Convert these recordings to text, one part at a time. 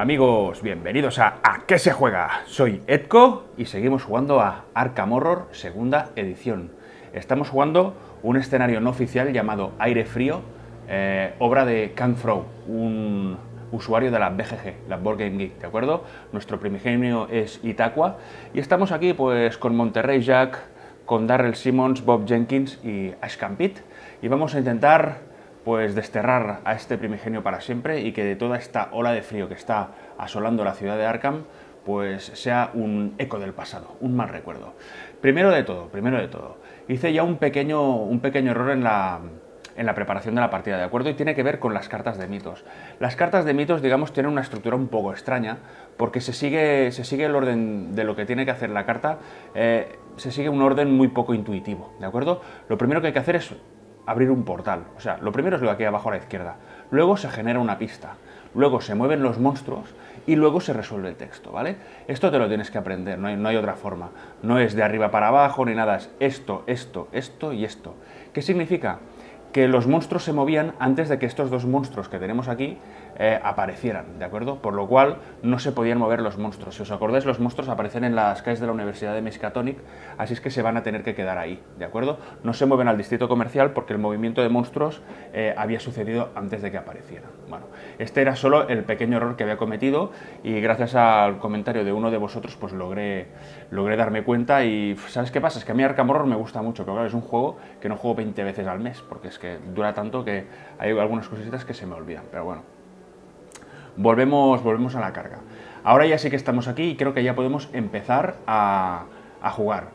Amigos, bienvenidos a ¿A qué se juega? Soy Edco y seguimos jugando a Arkham Horror segunda edición. Estamos jugando un escenario no oficial llamado Aire Frío, eh, obra de Kang Frow, un usuario de la BGG, la Board Game Geek, ¿de acuerdo? Nuestro primigenio es Itaqua y estamos aquí pues con Monterrey Jack, con Darrell Simmons, Bob Jenkins y Ash Campit y vamos a intentar pues desterrar a este primigenio para siempre y que de toda esta ola de frío que está asolando la ciudad de Arkham, pues sea un eco del pasado, un mal recuerdo. Primero de todo, primero de todo, hice ya un pequeño, un pequeño error en la, en la preparación de la partida, ¿de acuerdo? Y tiene que ver con las cartas de mitos. Las cartas de mitos, digamos, tienen una estructura un poco extraña, porque se sigue, se sigue el orden de lo que tiene que hacer la carta, eh, se sigue un orden muy poco intuitivo, ¿de acuerdo? Lo primero que hay que hacer es abrir un portal. O sea, lo primero es lo de aquí abajo a la izquierda. Luego se genera una pista. Luego se mueven los monstruos y luego se resuelve el texto, ¿vale? Esto te lo tienes que aprender, no hay, no hay otra forma. No es de arriba para abajo ni nada, es esto, esto, esto y esto. ¿Qué significa? que los monstruos se movían antes de que estos dos monstruos que tenemos aquí eh, aparecieran, ¿de acuerdo? Por lo cual no se podían mover los monstruos. Si os acordáis, los monstruos aparecen en las calles de la Universidad de Miskatonic, así es que se van a tener que quedar ahí, ¿de acuerdo? No se mueven al distrito comercial porque el movimiento de monstruos eh, había sucedido antes de que aparecieran. Bueno, este era solo el pequeño error que había cometido y gracias al comentario de uno de vosotros pues logré, logré darme cuenta y ¿sabes qué pasa? Es que a mí Arkham Horror me gusta mucho, pero claro, es un juego que no juego 20 veces al mes porque es que dura tanto que hay algunas cositas que se me olvidan, pero bueno. Volvemos, volvemos a la carga. Ahora ya sí que estamos aquí y creo que ya podemos empezar a, a jugar.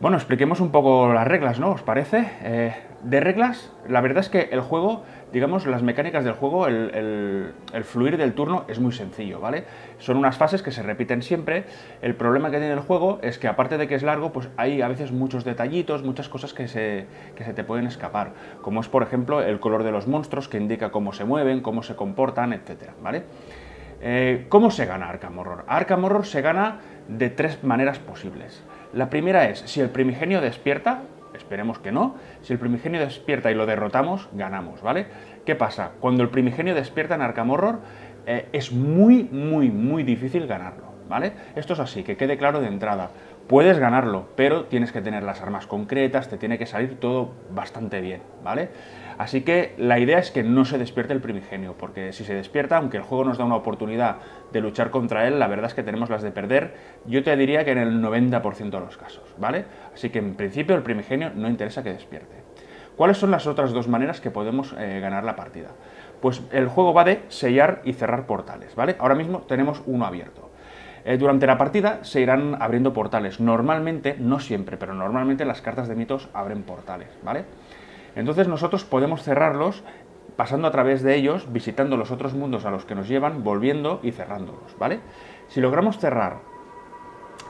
Bueno, expliquemos un poco las reglas, ¿no? ¿Os parece? Eh, de reglas, la verdad es que el juego, digamos, las mecánicas del juego, el, fluir del turno es muy sencillo, ¿vale? Son unas fases que se repiten siempre. El problema que tiene el juego es que aparte de que es largo, pues hay a veces muchos detallitos, muchas cosas que se, que se te pueden escapar. Como es, por ejemplo, el color de los monstruos, que indica cómo se mueven, cómo se comportan, etcétera, ¿vale? Eh, ¿Cómo se gana Arkham Horror? Arkham Horror se gana de tres maneras posibles. La primera es, si el primigenio despierta, esperemos que no, si el primigenio despierta y lo derrotamos, ganamos, ¿vale? ¿Qué pasa? Cuando el primigenio despierta en Arkham Horror, eh, es muy, muy, muy difícil ganarlo, ¿vale? Esto es así, que quede claro de entrada. Puedes ganarlo, pero tienes que tener las armas concretas, te tiene que salir todo bastante bien, ¿vale? Así que la idea es que no se despierte el primigenio, porque si se despierta, aunque el juego nos da una oportunidad de luchar contra él, la verdad es que tenemos las de perder, yo te diría que en el 90% de los casos, ¿vale? Así que en principio el primigenio no interesa que despierte. ¿Cuáles son las otras dos maneras que podemos eh, ganar la partida? Pues el juego va de sellar y cerrar portales, ¿vale? Ahora mismo tenemos uno abierto. Eh, durante la partida se irán abriendo portales. Normalmente, no siempre, pero normalmente las cartas de mitos abren portales, ¿vale? Entonces nosotros podemos cerrarlos pasando a través de ellos, visitando los otros mundos a los que nos llevan, volviendo y cerrándolos, ¿vale? Si logramos cerrar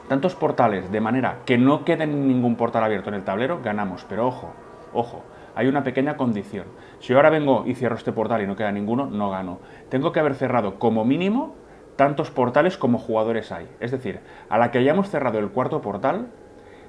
tantos portales de manera que no quede ningún portal abierto en el tablero, ganamos. Pero ojo, ojo, hay una pequeña condición. Si ahora vengo y cierro este portal y no queda ninguno, no gano. Tengo que haber cerrado como mínimo tantos portales como jugadores hay. Es decir, a la que hayamos cerrado el cuarto portal,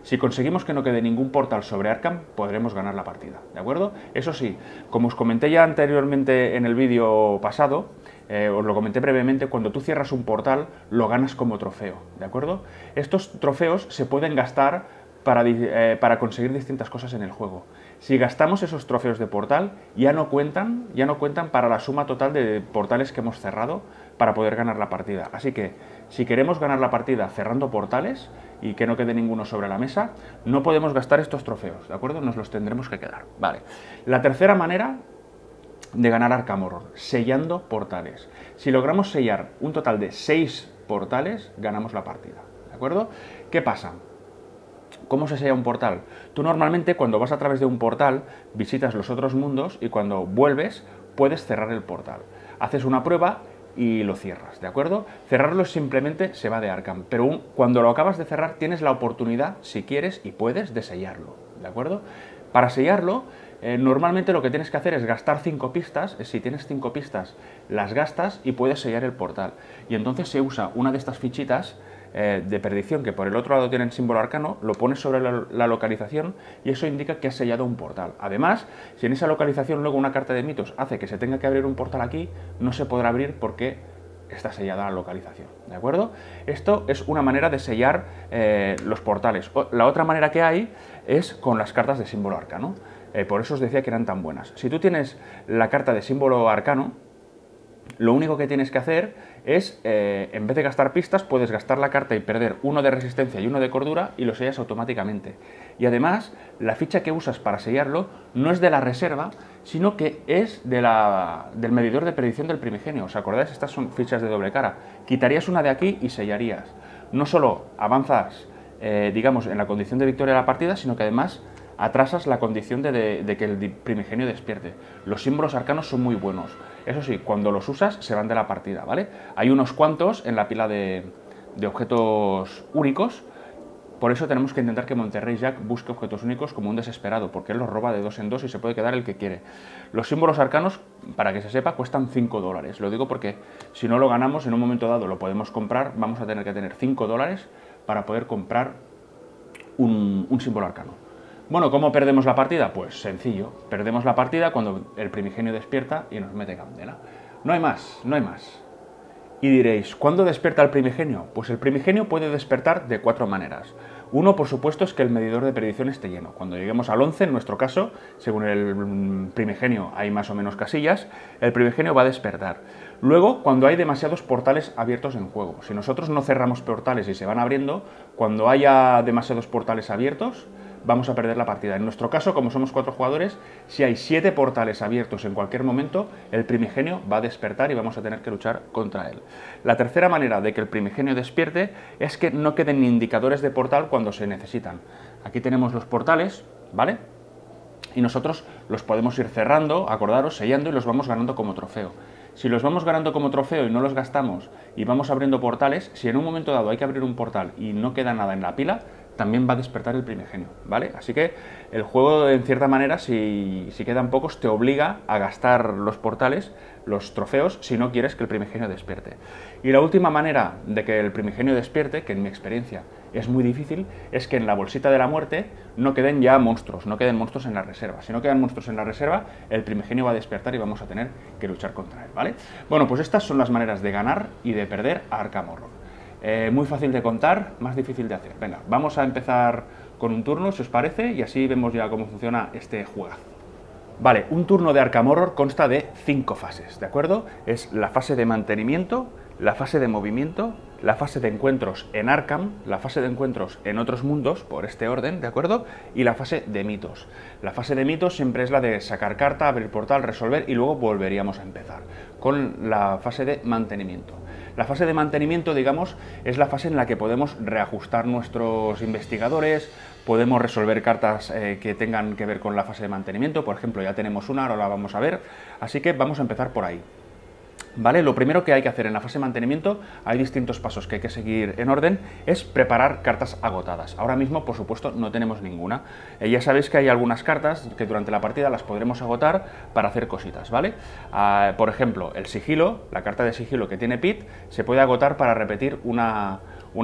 si conseguimos que no quede ningún portal sobre Arkham, podremos ganar la partida, ¿de acuerdo? Eso sí, como os comenté ya anteriormente en el vídeo pasado, eh, os lo comenté brevemente, cuando tú cierras un portal, lo ganas como trofeo, ¿de acuerdo? Estos trofeos se pueden gastar para, eh, para conseguir distintas cosas en el juego. Si gastamos esos trofeos de portal, ya no cuentan, ya no cuentan para la suma total de portales que hemos cerrado para poder ganar la partida. Así que, si queremos ganar la partida cerrando portales y que no quede ninguno sobre la mesa, no podemos gastar estos trofeos, ¿de acuerdo? Nos los tendremos que quedar. Vale. La tercera manera de ganar Arkham Horror, sellando portales. Si logramos sellar un total de 6 portales, ganamos la partida, ¿de acuerdo? ¿Qué pasa? ¿Cómo se sella un portal? Tú normalmente cuando vas a través de un portal visitas los otros mundos y cuando vuelves puedes cerrar el portal. Haces una prueba y lo cierras, ¿de acuerdo? Cerrarlo simplemente se va de Arkham, pero cuando lo acabas de cerrar tienes la oportunidad, si quieres y puedes, de sellarlo, ¿de acuerdo? Para sellarlo, eh, normalmente lo que tienes que hacer es gastar cinco pistas, si tienes cinco pistas, las gastas y puedes sellar el portal. Y entonces se usa una de estas fichitas eh, de perdición que por el otro lado tienen símbolo arcano, lo pones sobre la, localización y eso indica que has sellado un portal. Además, si en esa localización luego una carta de mitos hace que se tenga que abrir un portal aquí, no se podrá abrir porque está sellada la localización, ¿de acuerdo? Esto es una manera de sellar eh, los portales. La otra manera que hay es con las cartas de símbolo arcano. Eh, por eso os decía que eran tan buenas. Si tú tienes la carta de símbolo arcano, lo único que tienes que hacer es, eh, en vez de gastar pistas, puedes gastar la carta y perder uno de resistencia y uno de cordura y lo sellas automáticamente. Y además, la ficha que usas para sellarlo no es de la reserva, sino que es de la, del medidor de predicción del primigenio. ¿Os acordáis? Estas son fichas de doble cara. Quitarías una de aquí y sellarías. No solo avanzas, eh, digamos, en la condición de victoria de la partida, sino que además atrasas la condición de, que el primigenio despierte. Los símbolos arcanos son muy buenos. Eso sí, cuando los usas se van de la partida, ¿vale? Hay unos cuantos en la pila de, objetos únicos, por eso tenemos que intentar que Monterrey Jack busque objetos únicos como un desesperado, porque él los roba de dos en dos y se puede quedar el que quiere. Los símbolos arcanos, para que se sepa, cuestan 5 dólares. Lo digo porque si no lo ganamos en un momento dado, lo podemos comprar, vamos a tener que tener 5 dólares para poder comprar un símbolo arcano. Bueno, ¿cómo perdemos la partida? Pues sencillo, perdemos la partida cuando el primigenio despierta y nos mete candela. No hay más, no hay más. Y diréis, ¿cuándo despierta el primigenio? Pues el primigenio puede despertar de cuatro maneras. Uno, por supuesto, es que el medidor de predicción esté lleno. Cuando lleguemos al 11, en nuestro caso, según el primigenio hay más o menos casillas, el primigenio va a despertar. Luego, cuando hay demasiados portales abiertos en juego. Si nosotros no cerramos portales y se van abriendo, cuando haya demasiados portales abiertos, vamos a perder la partida. En nuestro caso, como somos cuatro jugadores, si hay siete portales abiertos en cualquier momento, el primigenio va a despertar y vamos a tener que luchar contra él. La tercera manera de que el primigenio despierte es que no queden indicadores de portal cuando se necesitan. Aquí tenemos los portales, ¿vale? Y nosotros los podemos ir cerrando, acordaros, sellando y los vamos ganando como trofeo. Si los vamos ganando como trofeo y no los gastamos y vamos abriendo portales, si en un momento dado hay que abrir un portal y no queda nada en la pila, también va a despertar el primigenio, ¿vale? Así que el juego, en cierta manera, si, quedan pocos, te obliga a gastar los portales, los trofeos, si no quieres que el primigenio despierte. Y la última manera de que el primigenio despierte, que en mi experiencia es muy difícil, es que en la bolsita de la muerte no queden ya monstruos, no queden monstruos en la reserva. Si no quedan monstruos en la reserva, el primigenio va a despertar y vamos a tener que luchar contra él, ¿vale? Bueno, pues estas son las maneras de ganar y de perder a Arkham eh, muy fácil de contar, más difícil de hacer. Venga, vamos a empezar con un turno, si os parece, y así vemos ya cómo funciona este juegazo. Vale, un turno de Arkham Horror consta de cinco fases, ¿de acuerdo? Es la fase de mantenimiento, la fase de movimiento, la fase de encuentros en Arkham, la fase de encuentros en otros mundos, por este orden, ¿de acuerdo? Y la fase de mitos. La fase de mitos siempre es la de sacar carta, abrir portal, resolver y luego volveríamos a empezar con la fase de mantenimiento. La fase de mantenimiento, digamos, es la fase en la que podemos reajustar nuestros investigadores, podemos resolver cartas eh, que tengan que ver con la fase de mantenimiento, por ejemplo, ya tenemos una, ahora la vamos a ver, así que vamos a empezar por ahí. ¿Vale? Lo primero que hay que hacer en la fase de mantenimiento, hay distintos pasos que hay que seguir en orden, es preparar cartas agotadas. Ahora mismo, por supuesto, no tenemos ninguna. Eh, ya sabéis que hay algunas cartas que durante la partida las podremos agotar para hacer cositas, ¿vale? Ah, por ejemplo, el sigilo, la carta de sigilo que tiene Pit, se puede agotar para repetir una,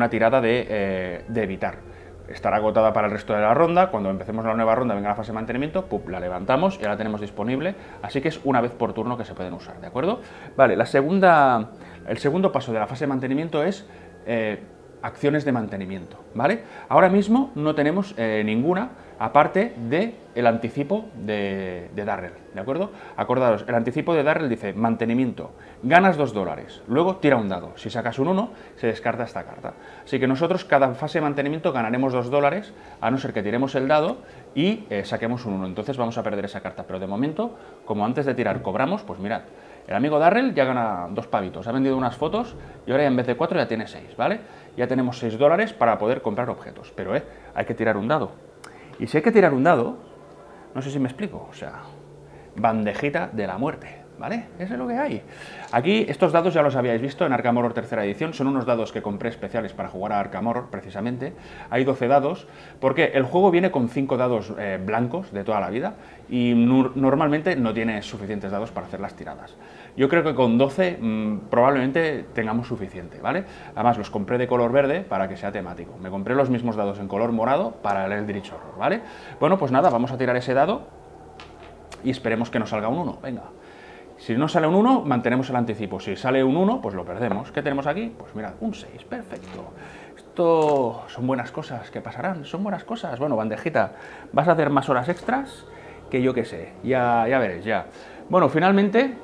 tirada de, eh, de evitar estará agotada para el resto de la ronda. Cuando empecemos la nueva ronda, venga la fase de mantenimiento, la levantamos y ya la tenemos disponible. Así que es una vez por turno que se pueden usar, ¿de acuerdo? Vale, la segunda, el segundo paso de la fase de mantenimiento es eh, acciones de mantenimiento, ¿vale? Ahora mismo no tenemos eh, ninguna, aparte de el anticipo de, Darrell, ¿de acuerdo? Acordaros, el anticipo de Darrell dice mantenimiento, ganas 2 dólares, luego tira un dado, si sacas un 1, se descarta esta carta. Así que nosotros cada fase de mantenimiento ganaremos 2 dólares, a no ser que tiremos el dado y eh, saquemos un 1, entonces vamos a perder esa carta, pero de momento, como antes de tirar cobramos, pues mirad, el amigo Darrell ya gana dos pavitos, ha vendido unas fotos y ahora en vez de 4 ya tiene 6, ¿vale? Ya tenemos 6 dólares para poder comprar objetos, pero eh, hay que tirar un dado. Y si hay que tirar un dado, no sé si me explico, o sea, bandejita de la muerte, ¿vale? Eso es lo que hay. Aquí estos dados ya los habíais visto en Arkham Horror tercera edición, son unos dados que compré especiales para jugar a Arkham Horror precisamente. Hay 12 dados, porque el juego viene con 5 dados eh, blancos de toda la vida y normalmente no tiene suficientes dados para hacer las tiradas. Yo creo que con 12 mm, probablemente tengamos suficiente, ¿vale? Además los compré de color verde para que sea temático. Me compré los mismos dados en color morado para el Eldritch Horror, ¿vale? Bueno, pues nada, vamos a tirar ese dado y esperemos que nos salga un 1, venga. Si no sale un 1, mantenemos el anticipo. Si sale un 1, pues lo perdemos. ¿Qué tenemos aquí? Pues mirad, un 6, perfecto. Esto son buenas cosas, ¿qué pasarán? Son buenas cosas. Bueno, bandejita, vas a hacer más horas extras que yo que sé, ya, ya veréis, ya. Bueno, finalmente,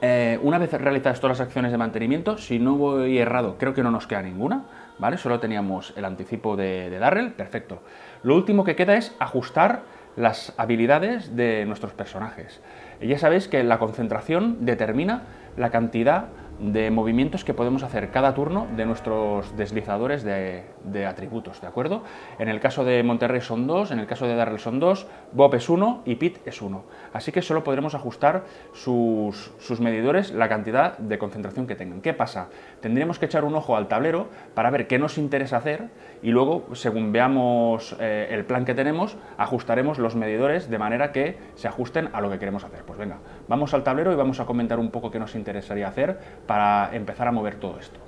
eh, una vez realizadas todas las acciones de mantenimiento, si no voy errado, creo que no nos queda ninguna, ¿vale? Solo teníamos el anticipo de, de Darrell, perfecto. Lo último que queda es ajustar las habilidades de nuestros personajes. Ya sabéis que la concentración determina la cantidad de movimientos que podemos hacer cada turno de nuestros deslizadores de, atributos, ¿de acuerdo? En el caso de Monterrey son dos, en el caso de Darrell son dos, Bob es uno y Pete es uno. Así que solo podremos ajustar sus, medidores, la cantidad de concentración que tengan. ¿Qué pasa? Tendríamos que echar un ojo al tablero para ver qué nos interesa hacer y luego, según veamos eh, el plan que tenemos, ajustaremos los medidores de manera que se ajusten a lo que queremos hacer. Pues venga, vamos al tablero y vamos a comentar un poco qué nos interesaría hacer para empezar a mover todo esto.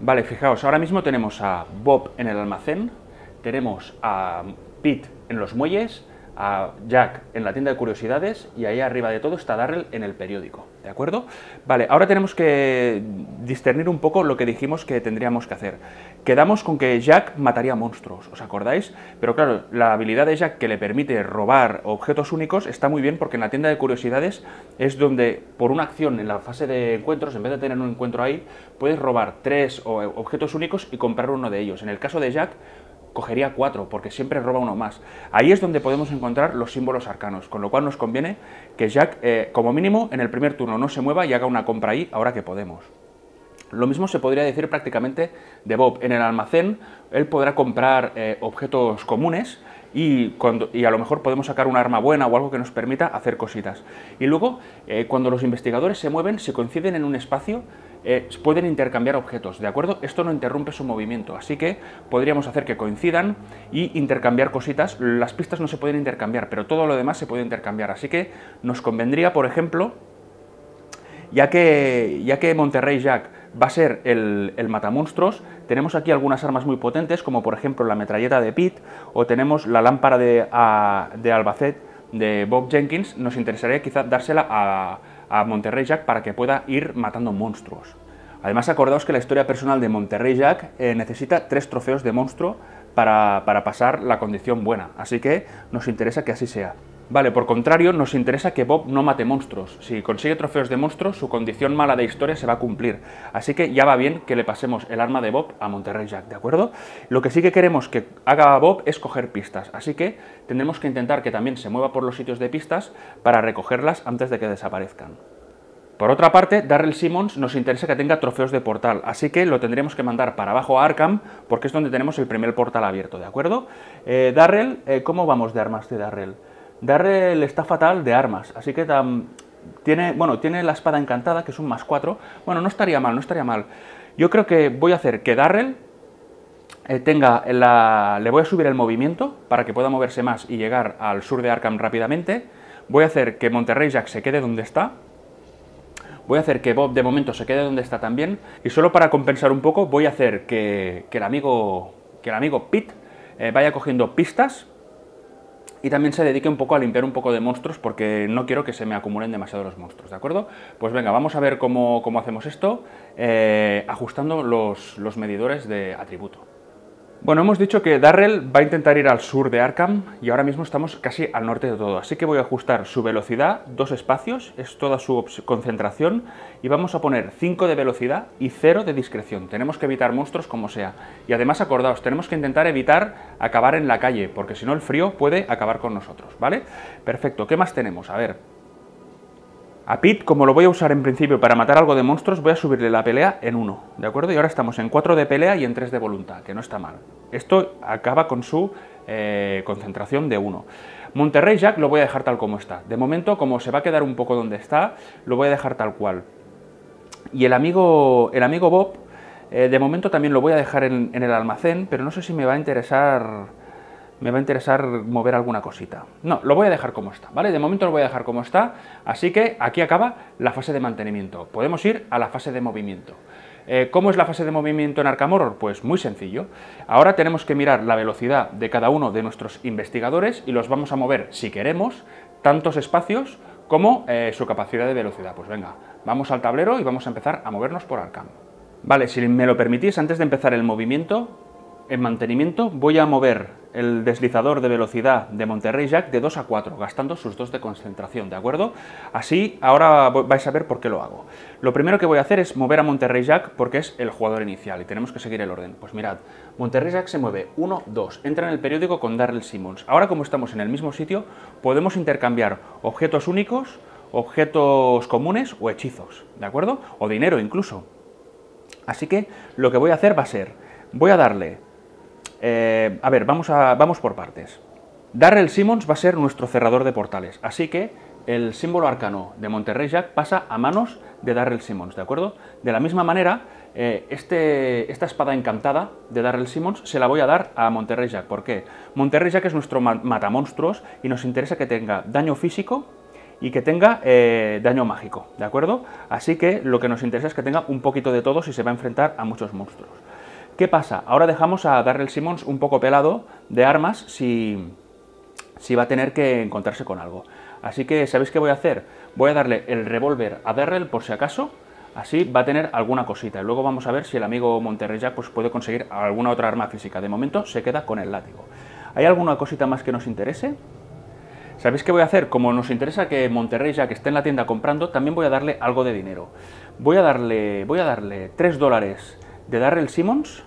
Vale, fijaos, ahora mismo tenemos a Bob en el almacén, tenemos a Pete en los muelles, a Jack en la tienda de curiosidades y ahí arriba de todo está Darrell en el periódico, ¿de acuerdo? Vale, ahora tenemos que discernir un poco lo que dijimos que tendríamos que hacer. Quedamos con que Jack mataría monstruos, ¿os acordáis? Pero claro, la habilidad de Jack que le permite robar objetos únicos está muy bien porque en la tienda de curiosidades es donde por una acción en la fase de encuentros, en vez de tener un encuentro ahí, puedes robar tres objetos únicos y comprar uno de ellos. En el caso de Jack, cogería cuatro, porque siempre roba uno más. Ahí es donde podemos encontrar los símbolos arcanos, con lo cual nos conviene que Jack, eh, como mínimo, en el primer turno no se mueva y haga una compra ahí, ahora que podemos. Lo mismo se podría decir prácticamente de Bob. En el almacén, él podrá comprar eh, objetos comunes y, cuando, y, a lo mejor podemos sacar un arma buena o algo que nos permita hacer cositas. Y luego, eh, cuando los investigadores se mueven, si coinciden en un espacio, eh, pueden intercambiar objetos, ¿de acuerdo? Esto no interrumpe su movimiento, así que podríamos hacer que coincidan y intercambiar cositas. Las pistas no se pueden intercambiar, pero todo lo demás se puede intercambiar, así que nos convendría, por ejemplo, ya que, ya que Monterrey Jack va a ser el, el, matamonstruos, tenemos aquí algunas armas muy potentes, como por ejemplo la metralleta de Pete, o tenemos la lámpara de, de Albacete de Bob Jenkins, nos interesaría quizá dársela a, a Monterrey Jack para que pueda ir matando monstruos. Además, acordaos que la historia personal de Monterrey Jack eh, necesita tres trofeos de monstruo para, para pasar la condición buena, así que nos interesa que así sea. Vale, por contrario, nos interesa que Bob no mate monstruos. Si consigue trofeos de monstruos, su condición mala de historia se va a cumplir. Así que ya va bien que le pasemos el arma de Bob a Monterrey Jack, ¿de acuerdo? Lo que sí que queremos que haga Bob es coger pistas. Así que tendremos que intentar que también se mueva por los sitios de pistas para recogerlas antes de que desaparezcan. Por otra parte, Darrell Simmons nos interesa que tenga trofeos de portal, así que lo tendremos que mandar para abajo a Arkham, porque es donde tenemos el primer portal abierto, ¿de acuerdo? Eh, Darrell, eh, ¿cómo vamos de armas de Darrell? Darrell está fatal de armas, así que tiene, bueno, tiene la espada encantada, que es un más 4. Bueno, no estaría mal, no estaría mal. Yo creo que voy a hacer que Darrell eh, tenga la... Le voy a subir el movimiento para que pueda moverse más y llegar al sur de Arkham rápidamente. Voy a hacer que Monterrey Jack se quede donde está. Voy a hacer que Bob de momento se quede donde está también. Y solo para compensar un poco voy a hacer que, el, amigo, que el amigo Pete eh, vaya cogiendo pistas y también se dedique un poco a limpiar un poco de monstruos porque no quiero que se me acumulen demasiado los monstruos, ¿de acuerdo? Pues venga, vamos a ver cómo, hacemos esto eh, ajustando los, los medidores de atributo. Bueno, hemos dicho que Darrell va a intentar ir al sur de Arkham y ahora mismo estamos casi al norte de todo, así que voy a ajustar su velocidad, dos espacios, es toda su concentración y vamos a poner 5 de velocidad y 0 de discreción. Tenemos que evitar monstruos como sea. Y además acordaos, tenemos que intentar evitar acabar en la calle, porque si no el frío puede acabar con nosotros, ¿vale? Perfecto, ¿qué más tenemos? A ver, a Pete, como lo voy a usar en principio para matar algo de monstruos, voy a subirle la pelea en 1, ¿de acuerdo? Y ahora estamos en 4 de pelea y en 3 de voluntad, que no está mal. Esto acaba con su eh, concentración de 1. Monterrey Jack lo voy a dejar tal como está. De momento, como se va a quedar un poco donde está, lo voy a dejar tal cual. Y el amigo, el amigo Bob, eh, de momento también lo voy a dejar en el almacén, pero no sé si me va a interesar me va a interesar mover alguna cosita. No, lo voy a dejar como está, ¿vale? De momento lo voy a dejar como está, así que aquí acaba la fase de mantenimiento. Podemos ir a la fase de movimiento. Eh, ¿Cómo es la fase de movimiento en Arkham Horror? Pues muy sencillo. Ahora tenemos que mirar la velocidad de cada uno de nuestros investigadores y los vamos a mover, si queremos, tantos espacios como eh, su capacidad de velocidad. Pues venga, vamos al tablero y vamos a empezar a movernos por Arkham. Vale, si me lo permitís, antes de empezar el movimiento, en mantenimiento voy a mover el deslizador de velocidad de Monterrey Jack de 2 a 4, gastando sus dos de concentración, ¿de acuerdo? Así, ahora vais a ver por qué lo hago. Lo primero que voy a hacer es mover a Monterrey Jack porque es el jugador inicial y tenemos que seguir el orden. Pues mirad, Monterrey Jack se mueve 1, 2, entra en el periódico con Darrell Simmons. Ahora como estamos en el mismo sitio, podemos intercambiar objetos únicos, objetos comunes o hechizos, ¿de acuerdo? O dinero incluso. Así que lo que voy a hacer va a ser, voy a darle eh, a ver, vamos, por partes. Darrell Simmons va a ser nuestro cerrador de portales, así que el símbolo arcano de Monterrey Jack pasa a manos de Darrell Simmons, ¿de acuerdo? De la misma manera, eh, este, esta espada encantada de Darrell Simmons se la voy a dar a Monterrey Jack. ¿Por qué? Monterrey Jack es nuestro matamonstruos y nos interesa que tenga daño físico y que tenga eh, daño mágico, ¿de acuerdo? Así que lo que nos interesa es que tenga un poquito de todo si se va a enfrentar a muchos monstruos. ¿Qué pasa? Ahora dejamos a Darrell Simmons un poco pelado de armas si, si va a tener que encontrarse con algo. Así que, ¿sabéis qué voy a hacer? Voy a darle el revólver a Darrell por si acaso, así va a tener alguna cosita. Y luego vamos a ver si el amigo Monterrey Jack pues, puede conseguir alguna otra arma física. De momento se queda con el látigo. ¿Hay alguna cosita más que nos interese? ¿Sabéis qué voy a hacer? Como nos interesa que Monterrey Jack esté en la tienda comprando, también voy a darle algo de dinero. Voy a darle, voy a darle 3 dólares de Darrell Simmons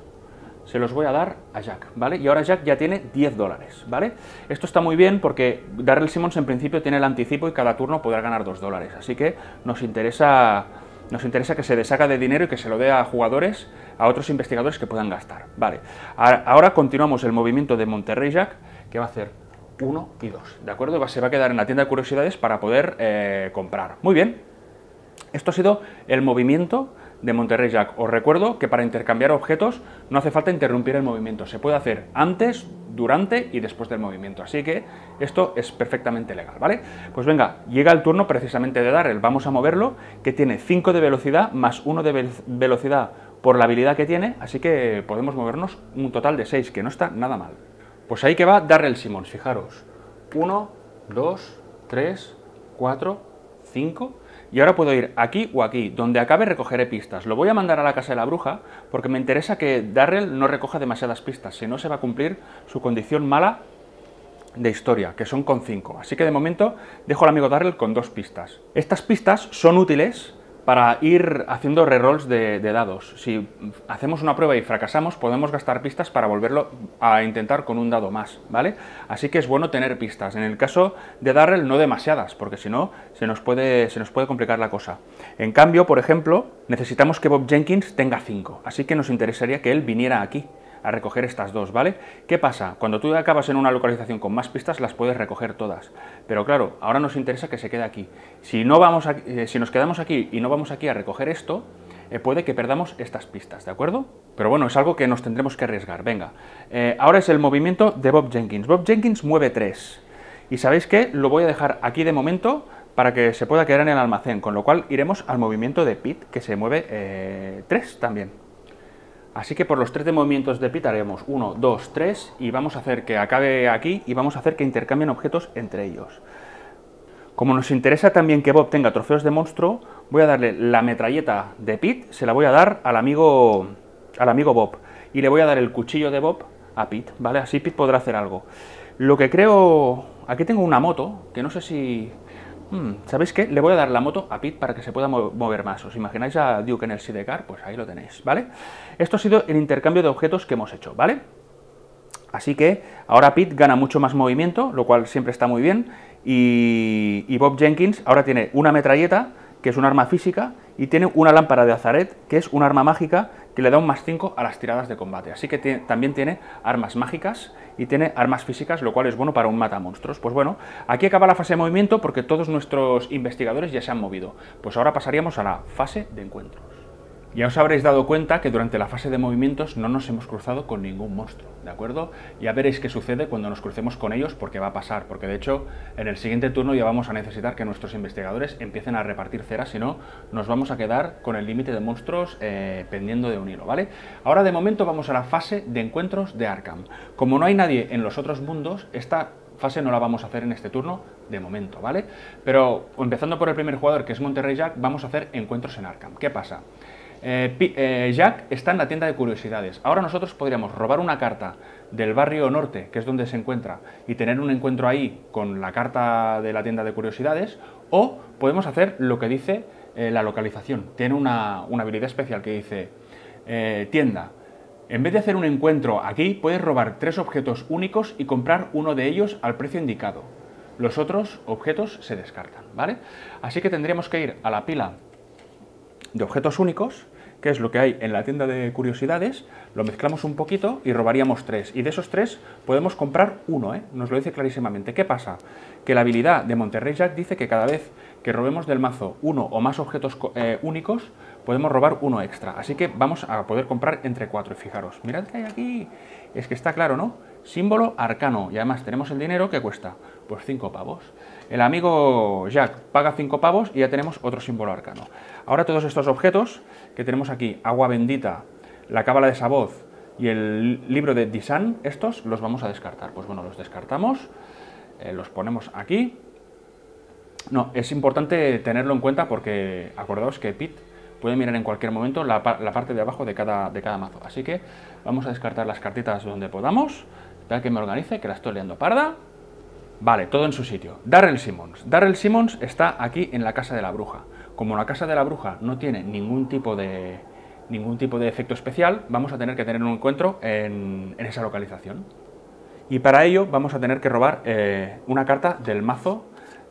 se los voy a dar a Jack, ¿vale? Y ahora Jack ya tiene 10 dólares, ¿vale? Esto está muy bien porque Darrell Simmons en principio tiene el anticipo y cada turno podrá ganar 2 dólares, así que nos interesa, nos interesa que se deshaga de dinero y que se lo dé a jugadores, a otros investigadores que puedan gastar, ¿vale? Ahora continuamos el movimiento de Monterrey Jack, que va a hacer 1 y 2, ¿de acuerdo? Se va a quedar en la tienda de curiosidades para poder eh, comprar. Muy bien, esto ha sido el movimiento de Monterrey Jack. Os recuerdo que para intercambiar objetos no hace falta interrumpir el movimiento, se puede hacer antes, durante y después del movimiento. Así que esto es perfectamente legal, ¿vale? Pues venga, llega el turno precisamente de Darrell. Vamos a moverlo, que tiene 5 de velocidad más 1 de velocidad por la habilidad que tiene, así que podemos movernos un total de 6, que no está nada mal. Pues ahí que va Darrell Simmons, fijaros. 1, 2, 3, 4, 5 y ahora puedo ir aquí o aquí, donde acabe recogeré pistas. Lo voy a mandar a la casa de la bruja porque me interesa que Darrell no recoja demasiadas pistas, si no se va a cumplir su condición mala de historia, que son con 5. Así que de momento dejo al amigo Darrell con dos pistas. Estas pistas son útiles para ir haciendo rerolls de, de, dados. Si hacemos una prueba y fracasamos, podemos gastar pistas para volverlo a intentar con un dado más, ¿vale? Así que es bueno tener pistas. En el caso de Darrell, no demasiadas, porque si no, se nos, puede, se nos puede complicar la cosa. En cambio, por ejemplo, necesitamos que Bob Jenkins tenga 5, así que nos interesaría que él viniera aquí a recoger estas dos, ¿vale? ¿Qué pasa? Cuando tú acabas en una localización con más pistas, las puedes recoger todas. Pero claro, ahora nos interesa que se quede aquí. Si, no vamos eh, si nos quedamos aquí y no vamos aquí a recoger esto, eh, puede que perdamos estas pistas, ¿de acuerdo? Pero bueno, es algo que nos tendremos que arriesgar. Venga, eh, ahora es el movimiento de Bob Jenkins. Bob Jenkins mueve 3. Y ¿sabéis qué? Lo voy a dejar aquí de momento para que se pueda quedar en el almacén, con lo cual iremos al movimiento de Pit, que se mueve 3 también. Así que por los tres de movimientos de Pit haremos 1, 2, 3 y vamos a hacer que acabe aquí y vamos a hacer que intercambien objetos entre ellos. Como nos interesa también que Bob tenga trofeos de monstruo, voy a darle la metralleta de Pit, se la voy a dar al amigo, al amigo Bob. Y le voy a dar el cuchillo de Bob a Pit, ¿vale? Así Pit podrá hacer algo. Lo que creo... Aquí tengo una moto, que no sé si Hmm, ¿Sabéis qué? Le voy a dar la moto a Pete para que se pueda mover más. ¿Os imagináis a Duke en el Sidecar? Pues ahí lo tenéis, ¿vale? Esto ha sido el intercambio de objetos que hemos hecho, ¿vale? Así que ahora Pete gana mucho más movimiento, lo cual siempre está muy bien. Y, y Bob Jenkins ahora tiene una metralleta, que es un arma física, y tiene una lámpara de azaret, que es un arma mágica que le da un más 5 a las tiradas de combate. Así que también tiene armas mágicas y tiene armas físicas, lo cual es bueno para un mata monstruos. Pues bueno, aquí acaba la fase de movimiento porque todos nuestros investigadores ya se han movido. Pues ahora pasaríamos a la fase de encuentros. Ya os habréis dado cuenta que durante la fase de movimientos no nos hemos cruzado con ningún monstruo, ¿de acuerdo? Ya veréis qué sucede cuando nos crucemos con ellos porque va a pasar, porque de hecho en el siguiente turno ya vamos a necesitar que nuestros investigadores empiecen a repartir cera, si no nos vamos a quedar con el límite de monstruos eh, pendiendo de un hilo, ¿vale? Ahora de momento vamos a la fase de encuentros de Arkham. Como no hay nadie en los otros mundos, esta fase no la vamos a hacer en este turno de momento, ¿vale? Pero empezando por el primer jugador, que es Monterrey Jack, vamos a hacer encuentros en Arkham. ¿Qué pasa? Eh, eh, Jack está en la tienda de curiosidades. Ahora nosotros podríamos robar una carta del barrio norte, que es donde se encuentra, y tener un encuentro ahí con la carta de la tienda de curiosidades, o podemos hacer lo que dice eh, la localización. Tiene una, una, habilidad especial que dice tienda. En vez de hacer un encuentro aquí, puedes robar tres objetos únicos y comprar uno de ellos al precio indicado. Los otros objetos se descartan, ¿vale? Así que tendríamos que ir a la pila de objetos únicos, que es lo que hay en la tienda de curiosidades, lo mezclamos un poquito y robaríamos tres. Y de esos tres podemos comprar uno, ¿eh? nos lo dice clarísimamente. ¿Qué pasa? Que la habilidad de Monterrey Jack dice que cada vez que robemos del mazo uno o más objetos eh, únicos, podemos robar uno extra. Así que vamos a poder comprar entre cuatro. Y fijaros, mirad que hay aquí. Es que está claro, ¿no? Símbolo arcano. Y además tenemos el dinero que cuesta. Pues cinco pavos. El amigo Jack paga 5 pavos y ya tenemos otro símbolo arcano. Ahora todos estos objetos que tenemos aquí, agua bendita, la cábala de Saboz y el libro de Disan, estos los vamos a descartar. Pues bueno, los descartamos, eh, los ponemos aquí. No, es importante tenerlo en cuenta porque acordaos que Pit puede mirar en cualquier momento la, parte de abajo de cada, de cada mazo. Así que vamos a descartar las cartitas donde podamos. Espera que me organice, que la estoy liando parda. Vale, todo en su sitio. Darrell Simmons. Darrell Simmons está aquí en la Casa de la Bruja. Como la Casa de la Bruja no tiene ningún tipo de, ningún tipo de efecto especial, vamos a tener que tener un encuentro en, esa localización. Y para ello vamos a tener que robar eh, una carta del mazo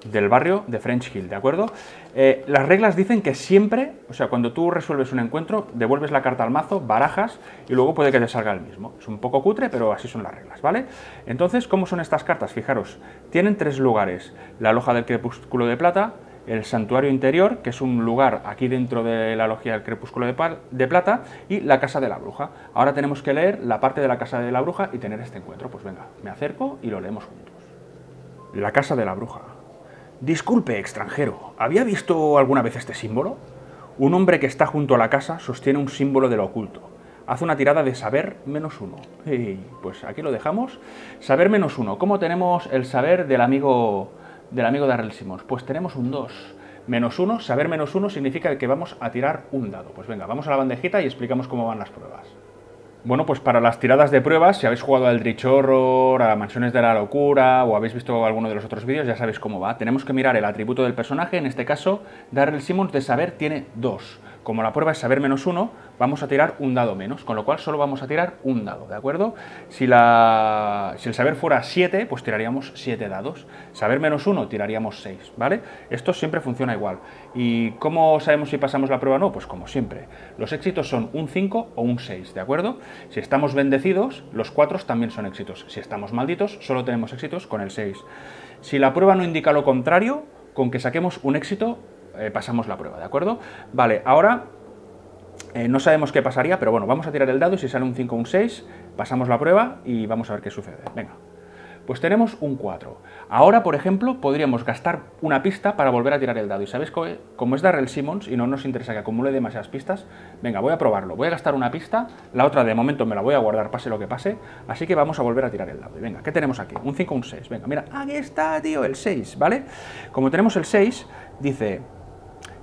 del barrio de French Hill, ¿de acuerdo? Eh, las reglas dicen que siempre, o sea, cuando tú resuelves un encuentro, devuelves la carta al mazo, barajas y luego puede que te salga el mismo. Es un poco cutre, pero así son las reglas, ¿vale? Entonces, ¿cómo son estas cartas? Fijaros, tienen tres lugares. La loja del crepúsculo de plata, el santuario interior, que es un lugar aquí dentro de la logia del crepúsculo de, de, plata, y la casa de la bruja. Ahora tenemos que leer la parte de la casa de la bruja y tener este encuentro. Pues venga, me acerco y lo leemos juntos. La casa de la bruja. Disculpe, extranjero, ¿había visto alguna vez este símbolo? Un hombre que está junto a la casa sostiene un símbolo de lo oculto. Hace una tirada de saber menos uno. Y pues aquí lo dejamos. Saber menos uno. ¿Cómo tenemos el saber del amigo, del amigo de Arrel Simons? Pues tenemos un 2. Menos uno, saber menos uno significa que vamos a tirar un dado. Pues venga, vamos a la bandejita y explicamos cómo van las pruebas. Bueno, pues para las tiradas de pruebas, si habéis jugado al Dritch Horror, a Mansiones de la Locura o habéis visto alguno de los otros vídeos, ya sabéis cómo va. Tenemos que mirar el atributo del personaje, en este caso, Darrell Simmons de saber tiene dos. Como la prueba es saber menos uno, vamos a tirar un dado menos, con lo cual solo vamos a tirar un dado, ¿de acuerdo? Si, la, si el saber fuera 7, pues tiraríamos 7 dados. Saber menos uno, tiraríamos 6, ¿vale? Esto siempre funciona igual. ¿Y cómo sabemos si pasamos la prueba o no? Pues como siempre. Los éxitos son un 5 o un 6, ¿de acuerdo? Si estamos bendecidos, los 4 también son éxitos. Si estamos malditos, solo tenemos éxitos con el 6. Si la prueba no indica lo contrario, con que saquemos un éxito, eh, pasamos la prueba, ¿de acuerdo? Vale, ahora eh, no sabemos qué pasaría, pero bueno, vamos a tirar el dado y si sale un 5 o un 6, pasamos la prueba y vamos a ver qué sucede. Venga. Pues tenemos un 4. Ahora, por ejemplo, podríamos gastar una pista para volver a tirar el dado. Y sabéis como es Darrell Simmons y no nos interesa que acumule demasiadas pistas, venga, voy a probarlo. Voy a gastar una pista, la otra de momento me la voy a guardar, pase lo que pase. Así que vamos a volver a tirar el dado. Y venga, ¿qué tenemos aquí? Un 5 o un 6. Venga, mira, aquí está, tío, el 6, ¿vale? Como tenemos el 6, dice,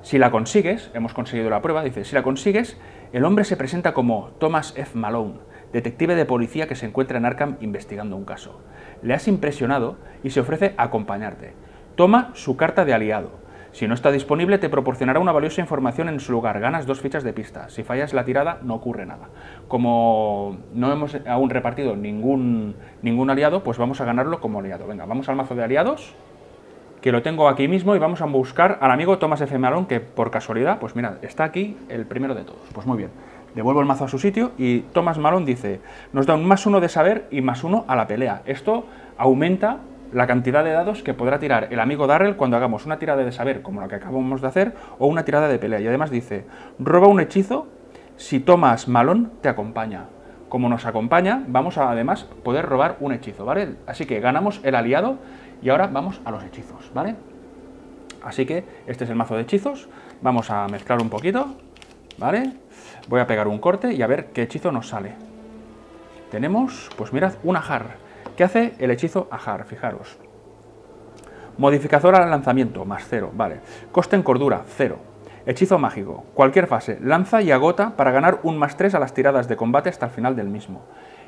si la consigues, hemos conseguido la prueba, dice, si la consigues, el hombre se presenta como Thomas F. Malone, detective de policía que se encuentra en Arkham investigando un caso. Le has impresionado y se ofrece a acompañarte. Toma su carta de aliado. Si no está disponible, te proporcionará una valiosa información en su lugar. Ganas dos fichas de pista. Si fallas la tirada, no ocurre nada. Como no hemos aún repartido ningún, ningún aliado, pues vamos a ganarlo como aliado. Venga, vamos al mazo de aliados que lo tengo aquí mismo y vamos a buscar al amigo Thomas F. Malone, que por casualidad, pues mirad, está aquí el primero de todos. Pues muy bien, devuelvo el mazo a su sitio y Thomas Malone dice, nos da un más uno de saber y más uno a la pelea. Esto aumenta la cantidad de dados que podrá tirar el amigo Darrell cuando hagamos una tirada de saber, como la que acabamos de hacer, o una tirada de pelea. Y además dice, roba un hechizo si Thomas Malone te acompaña. Como nos acompaña, vamos a además poder robar un hechizo, ¿vale? Así que ganamos el aliado y ahora vamos a los hechizos, ¿vale? Así que este es el mazo de hechizos. Vamos a mezclar un poquito, ¿vale? Voy a pegar un corte y a ver qué hechizo nos sale. Tenemos, pues mirad, una jar. ¿qué hace el hechizo Ajar? Fijaros. Modificador al lanzamiento, más 0, vale. Coste en cordura, 0. Hechizo mágico. Cualquier fase. Lanza y agota para ganar un más 3 a las tiradas de combate hasta el final del mismo.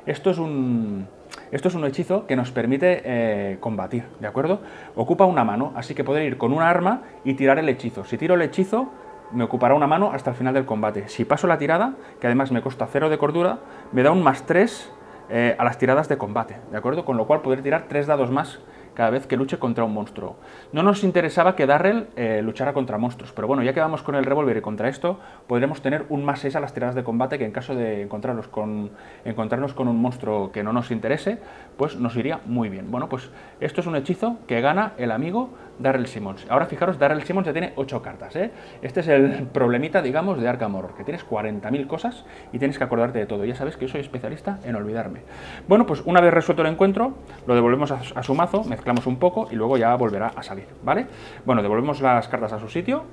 Esto es un, esto es un hechizo que nos permite eh, combatir, ¿de acuerdo? Ocupa una mano, así que poder ir con una arma y tirar el hechizo. Si tiro el hechizo, me ocupará una mano hasta el final del combate. Si paso la tirada, que además me cuesta 0 de cordura, me da un más 3 eh, a las tiradas de combate, ¿de acuerdo? Con lo cual poder tirar 3 dados más cada vez que luche contra un monstruo. No nos interesaba que Darrell eh, luchara contra monstruos, pero bueno, ya que vamos con el revólver y contra esto, podremos tener un más 6 a las tiradas de combate que en caso de encontrarnos con, encontrarnos con un monstruo que no nos interese, pues nos iría muy bien. Bueno, pues esto es un hechizo que gana el amigo Darrell Simmons. Ahora fijaros, Darrell Simmons ya tiene 8 cartas. ¿eh? Este es el problemita, digamos, de Arkham Horror, que tienes 40.000 cosas y tienes que acordarte de todo. Ya sabes que yo soy especialista en olvidarme. Bueno, pues una vez resuelto el encuentro, lo devolvemos a, su mazo, mezclamos un poco y luego ya volverá a salir, ¿vale? Bueno, devolvemos las cartas a su sitio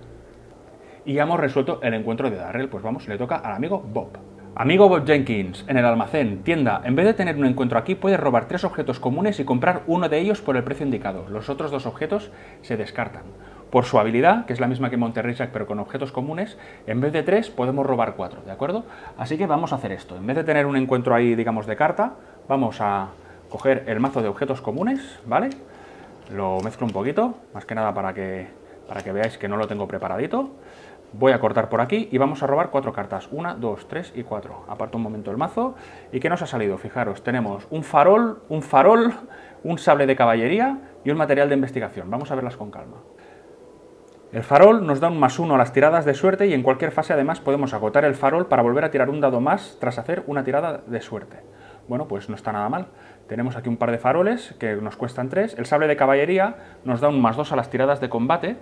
y ya hemos resuelto el encuentro de Darrell. Pues vamos, le toca al amigo Bob. Amigo Bob Jenkins, en el almacén, tienda, en vez de tener un encuentro aquí, puedes robar tres objetos comunes y comprar uno de ellos por el precio indicado. Los otros dos objetos se descartan. Por su habilidad, que es la misma que Monterrey Jack, pero con objetos comunes, en vez de tres podemos robar cuatro, ¿de acuerdo? Así que vamos a hacer esto. En vez de tener un encuentro ahí, digamos, de carta, vamos a coger el mazo de objetos comunes, ¿vale? Lo mezclo un poquito, más que nada para que, para que veáis que no lo tengo preparadito. Voy a cortar por aquí y vamos a robar cuatro cartas. Una, dos, tres y cuatro. Aparto un momento el mazo. ¿Y qué nos ha salido? Fijaros, tenemos un farol, un farol, un sable de caballería y un material de investigación. Vamos a verlas con calma. El farol nos da un más uno a las tiradas de suerte y en cualquier fase además podemos agotar el farol para volver a tirar un dado más tras hacer una tirada de suerte. Bueno, pues no está nada mal. Tenemos aquí un par de faroles que nos cuestan 3. El sable de caballería nos da un más 2 a las tiradas de combate,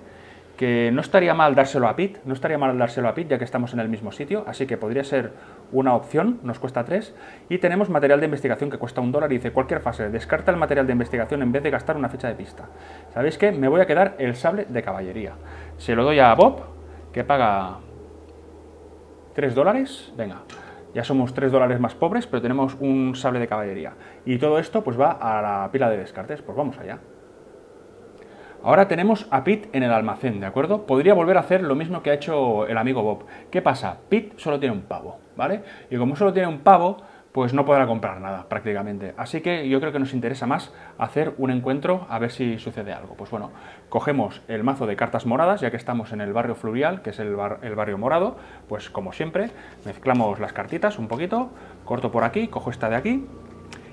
que no estaría mal dárselo a Pit, no estaría mal dárselo a Pit ya que estamos en el mismo sitio, así que podría ser una opción, nos cuesta 3. Y tenemos material de investigación que cuesta un dólar y dice cualquier fase, descarta el material de investigación en vez de gastar una ficha de pista. ¿Sabéis qué? Me voy a quedar el sable de caballería. Se lo doy a Bob, que paga 3 dólares. Venga, ya somos 3 dólares más pobres, pero tenemos un sable de caballería. Y todo esto pues va a la pila de descartes, pues vamos allá. Ahora tenemos a Pete en el almacén, ¿de acuerdo? Podría volver a hacer lo mismo que ha hecho el amigo Bob. ¿Qué pasa? Pete solo tiene un pavo, ¿vale? Y como solo tiene un pavo, pues no podrá comprar nada prácticamente. Así que yo creo que nos interesa más hacer un encuentro a ver si sucede algo. Pues bueno, cogemos el mazo de cartas moradas, ya que estamos en el barrio fluvial, que es el, el barrio morado, pues como siempre, mezclamos las cartitas un poquito, corto por aquí, cojo esta de aquí,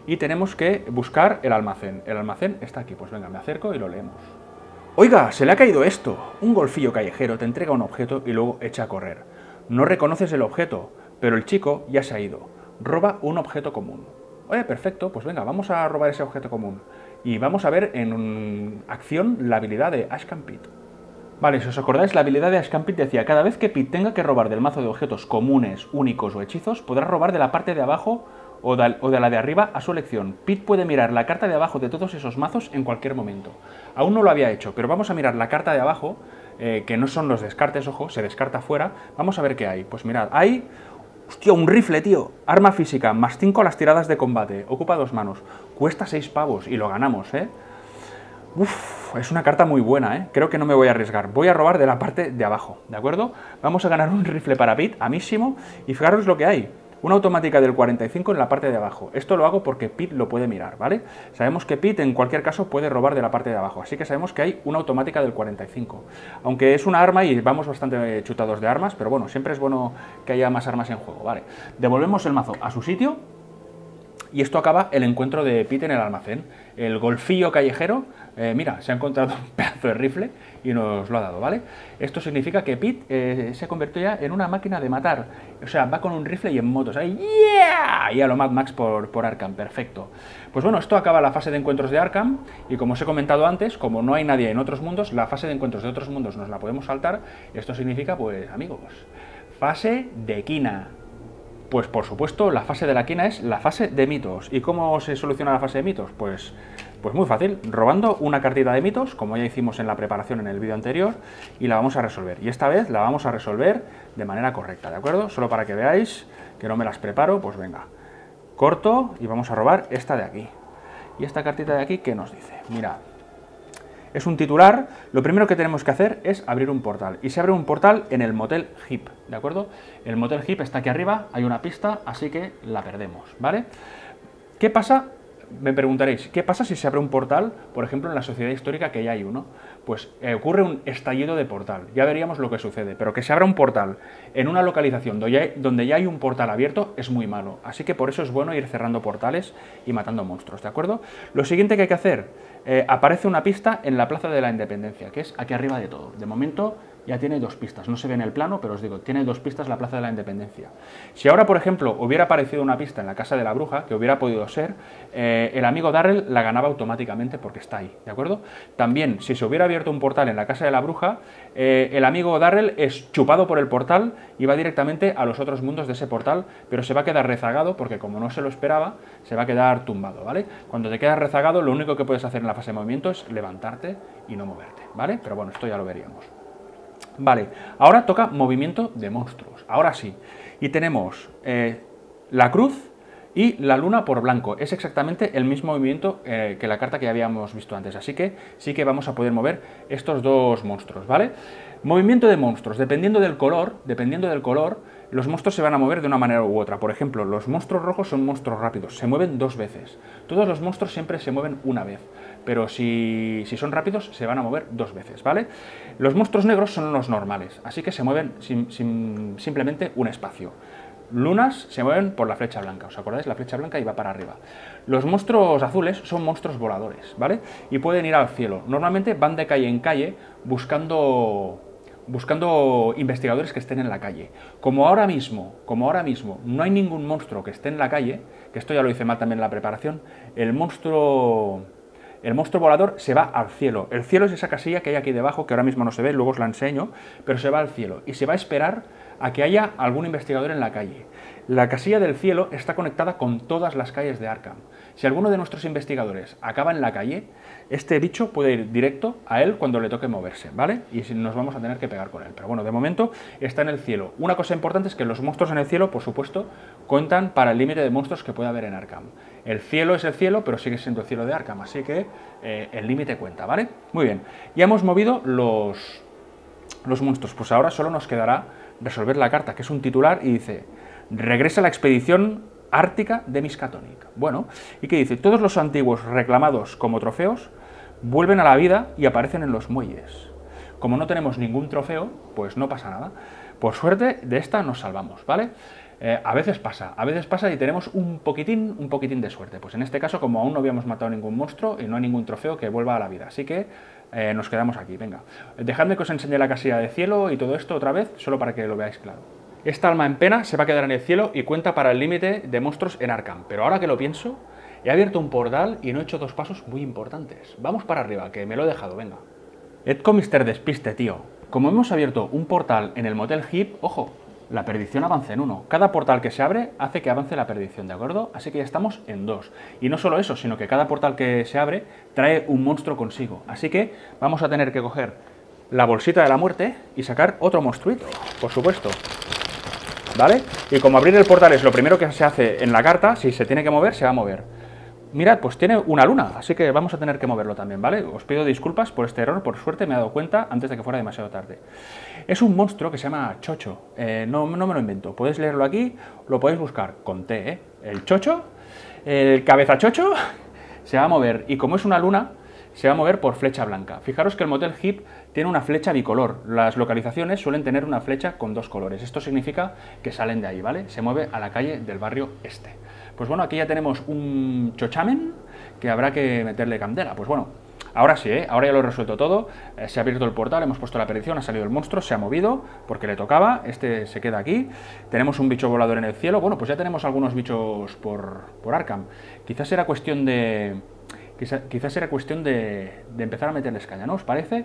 y tenemos que buscar el almacén. El almacén está aquí, pues venga, me acerco y lo leemos. Oiga, se le ha caído esto. Un golfillo callejero te entrega un objeto y luego echa a correr. No reconoces el objeto, pero el chico ya se ha ido roba un objeto común. Oye, perfecto, pues venga, vamos a robar ese objeto común. Y vamos a ver en acción la habilidad de Ashcan. Vale, si os acordáis, la habilidad de Ashcan decía, cada vez que Pit tenga que robar del mazo de objetos comunes, únicos o hechizos, podrá robar de la parte de abajo o de la de arriba a su elección. Pit puede mirar la carta de abajo de todos esos mazos en cualquier momento. Aún no lo había hecho, pero vamos a mirar la carta de abajo, eh, que no son los descartes, ojo, se descarta fuera. Vamos a ver qué hay. Pues mirad, hay Hostia, un rifle, tío. Arma física, más 5 a las tiradas de combate. Ocupa dos manos. Cuesta 6 pavos y lo ganamos, ¿eh? Uf, es una carta muy buena, ¿eh? Creo que no me voy a arriesgar. Voy a robar de la parte de abajo, ¿de acuerdo? Vamos a ganar un rifle para Pit, amísimo. Y fijaros lo que hay. Una automática del 45 en la parte de abajo. Esto lo hago porque Pit lo puede mirar, ¿vale? Sabemos que Pit en cualquier caso puede robar de la parte de abajo, así que sabemos que hay una automática del 45. Aunque es una arma y vamos bastante chutados de armas, pero bueno, siempre es bueno que haya más armas en juego, ¿vale? Devolvemos el mazo a su sitio y esto acaba el encuentro de Pete en el almacén. El golfillo callejero, eh, mira, se ha encontrado un pedazo de rifle y nos lo ha dado, ¿vale? Esto significa que Pete eh, se ha convertido ya en una máquina de matar. O sea, va con un rifle y en motos. ¡Ahí! ¡Yeah! Y a lo Mad Max por, por Arkham, perfecto. Pues bueno, esto acaba la fase de encuentros de Arkham y como os he comentado antes, como no hay nadie en otros mundos, la fase de encuentros de otros mundos nos la podemos saltar. Esto significa, pues, amigos, fase de Kina. Pues por supuesto, la fase de la quina es la fase de mitos. ¿Y cómo se soluciona la fase de mitos? Pues, pues muy fácil, robando una cartita de mitos, como ya hicimos en la preparación en el vídeo anterior, y la vamos a resolver. Y esta vez la vamos a resolver de manera correcta, ¿de acuerdo? Solo para que veáis que no me las preparo, pues venga. Corto y vamos a robar esta de aquí. Y esta cartita de aquí, ¿qué nos dice? Mirad, es un titular, lo primero que tenemos que hacer es abrir un portal. Y se abre un portal en el Motel Hip, ¿de acuerdo? El Motel Hip está aquí arriba, hay una pista, así que la perdemos, ¿vale? ¿Qué pasa me preguntaréis, ¿qué pasa si se abre un portal, por ejemplo, en la sociedad histórica que ya hay uno? Pues eh, ocurre un estallido de portal, ya veríamos lo que sucede, pero que se abra un portal en una localización donde ya, hay, un portal abierto es muy malo, así que por eso es bueno ir cerrando portales y matando monstruos, ¿de acuerdo? Lo siguiente que hay que hacer, eh, aparece una pista en la Plaza de la Independencia, que es aquí arriba de todo. De momento ya tiene dos pistas. No se ve en el plano, pero os digo, tiene dos pistas la Plaza de la Independencia. Si ahora, por ejemplo, hubiera aparecido una pista en la Casa de la Bruja, que hubiera podido ser, eh, el amigo Darrell la ganaba automáticamente porque está ahí, ¿de acuerdo? También, si se hubiera abierto un portal en la Casa de la Bruja, eh, el amigo Darrell es chupado por el portal y va directamente a los otros mundos de ese portal, pero se va a quedar rezagado porque como no se lo esperaba, se va a quedar tumbado, ¿vale? Cuando te quedas rezagado, lo único que puedes hacer en la fase de movimiento es levantarte y no moverte, ¿vale? Pero bueno, esto ya lo veríamos. Vale, ahora toca movimiento de monstruos. Ahora sí. Y tenemos eh, la cruz y la luna por blanco. Es exactamente el mismo movimiento eh, que la carta que habíamos visto antes. Así que sí que vamos a poder mover estos dos monstruos, ¿vale? Movimiento de monstruos. Dependiendo del color, dependiendo del color, los monstruos se van a mover de una manera u otra. Por ejemplo, los monstruos rojos son monstruos rápidos, se mueven dos veces. Todos los monstruos siempre se mueven una vez, pero si, son rápidos se van a mover dos veces, ¿vale? Los monstruos negros son los normales, así que se mueven simplemente un espacio. Lunas se mueven por la flecha blanca, ¿os acordáis? La flecha blanca iba para arriba. Los monstruos azules son monstruos voladores, ¿vale? Y pueden ir al cielo. Normalmente van de calle en calle buscando buscando investigadores que estén en la calle. Como ahora mismo, como ahora mismo no hay ningún monstruo que esté en la calle, que esto ya lo hice mal también en la preparación, el monstruo el monstruo volador se va al cielo. El cielo es esa casilla que hay aquí debajo, que ahora mismo no se ve, luego os la enseño, pero se va al cielo y se va a esperar a que haya algún investigador en la calle. La casilla del cielo está conectada con todas las calles de Arkham. Si alguno de nuestros investigadores acaba en la calle, este bicho puede ir directo a él cuando le toque moverse, ¿vale? Y nos vamos a tener que pegar con él. Pero bueno, de momento está en el cielo. Una cosa importante es que los monstruos en el cielo, por supuesto, cuentan para el límite de monstruos que puede haber en Arkham. El cielo es el cielo, pero sigue siendo el cielo de Arkham, así que eh, el límite cuenta, ¿vale? Muy bien, ya hemos movido los, los monstruos, pues ahora solo nos quedará resolver la carta, que es un titular y dice, regresa a la expedición ártica de Miskatonic. Bueno, ¿y qué dice? Todos los antiguos reclamados como trofeos vuelven a la vida y aparecen en los muelles. Como no tenemos ningún trofeo, pues no pasa nada. Por suerte, de esta nos salvamos, ¿vale? Eh, a veces pasa, a veces pasa y tenemos un poquitín, un poquitín de suerte. Pues en este caso, como aún no habíamos matado ningún monstruo y no hay ningún trofeo que vuelva a la vida. Así que eh, nos quedamos aquí, venga. Dejadme que os enseñe la casilla de cielo y todo esto otra vez, solo para que lo veáis claro. Esta alma en pena se va a quedar en el cielo y cuenta para el límite de monstruos en Arkham. Pero ahora que lo pienso, he abierto un portal y no he hecho dos pasos muy importantes. Vamos para arriba, que me lo he dejado, venga. Edco Mister Despiste, tío. Como hemos abierto un portal en el Motel Hip, ojo, la perdición avanza en uno. Cada portal que se abre hace que avance la perdición, ¿de acuerdo? Así que ya estamos en dos. Y no solo eso, sino que cada portal que se abre trae un monstruo consigo. Así que vamos a tener que coger la bolsita de la muerte y sacar otro monstruito, por supuesto. ¿vale? Y como abrir el portal es lo primero que se hace en la carta, si se tiene que mover, se va a mover. Mirad, pues tiene una luna, así que vamos a tener que moverlo también, ¿vale? Os pido disculpas por este error, por suerte me he dado cuenta antes de que fuera demasiado tarde. Es un monstruo que se llama Chocho, eh, no, no me lo invento, podéis leerlo aquí, lo podéis buscar con T, ¿eh? El Chocho, el cabeza Chocho, se va a mover, y como es una luna, se va a mover por flecha blanca. Fijaros que el Motel Hip tiene una flecha bicolor. Las localizaciones suelen tener una flecha con dos colores. Esto significa que salen de ahí, ¿vale? Se mueve a la calle del barrio este. Pues bueno, aquí ya tenemos un chochamen que habrá que meterle candela. Pues bueno, ahora sí, ¿eh? ahora ya lo he resuelto todo. Eh, se ha abierto el portal, hemos puesto la predicción, ha salido el monstruo, se ha movido porque le tocaba. Este se queda aquí. Tenemos un bicho volador en el cielo. Bueno, pues ya tenemos algunos bichos por, por Arkham. Quizás era cuestión de quizás era cuestión de, de, empezar a meterles caña, ¿no os parece?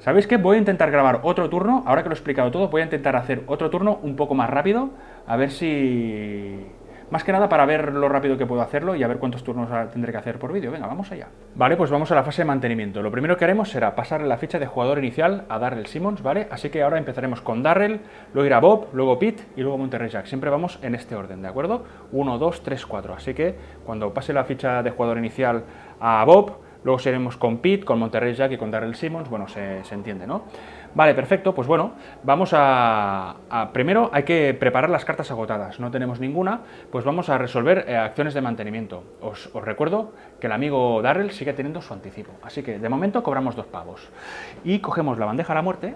¿Sabéis qué? Voy a intentar grabar otro turno, ahora que lo he explicado todo, voy a intentar hacer otro turno un poco más rápido, a ver si más que nada para ver lo rápido que puedo hacerlo y a ver cuántos turnos tendré que hacer por vídeo. Venga, vamos allá. Vale, pues vamos a la fase de mantenimiento. Lo primero que haremos será pasarle la ficha de jugador inicial a Darrell Simmons, ¿vale? Así que ahora empezaremos con Darrell, luego irá Bob, luego Pete y luego Monterrey Jack. Siempre vamos en este orden, ¿de acuerdo? 1, 2, 3, 4. Así que cuando pase la ficha de jugador inicial a Bob, luego seguiremos con Pete, con Monterrey Jack y con Darrell Simmons, bueno, se entiende, ¿no? Vale, perfecto, pues bueno, vamos a, Primero hay que preparar las cartas agotadas, no tenemos ninguna, pues vamos a resolver eh, acciones de mantenimiento. Os, recuerdo que el amigo Darrell sigue teniendo su anticipo, así que de momento cobramos dos pavos. Y cogemos la bandeja a la muerte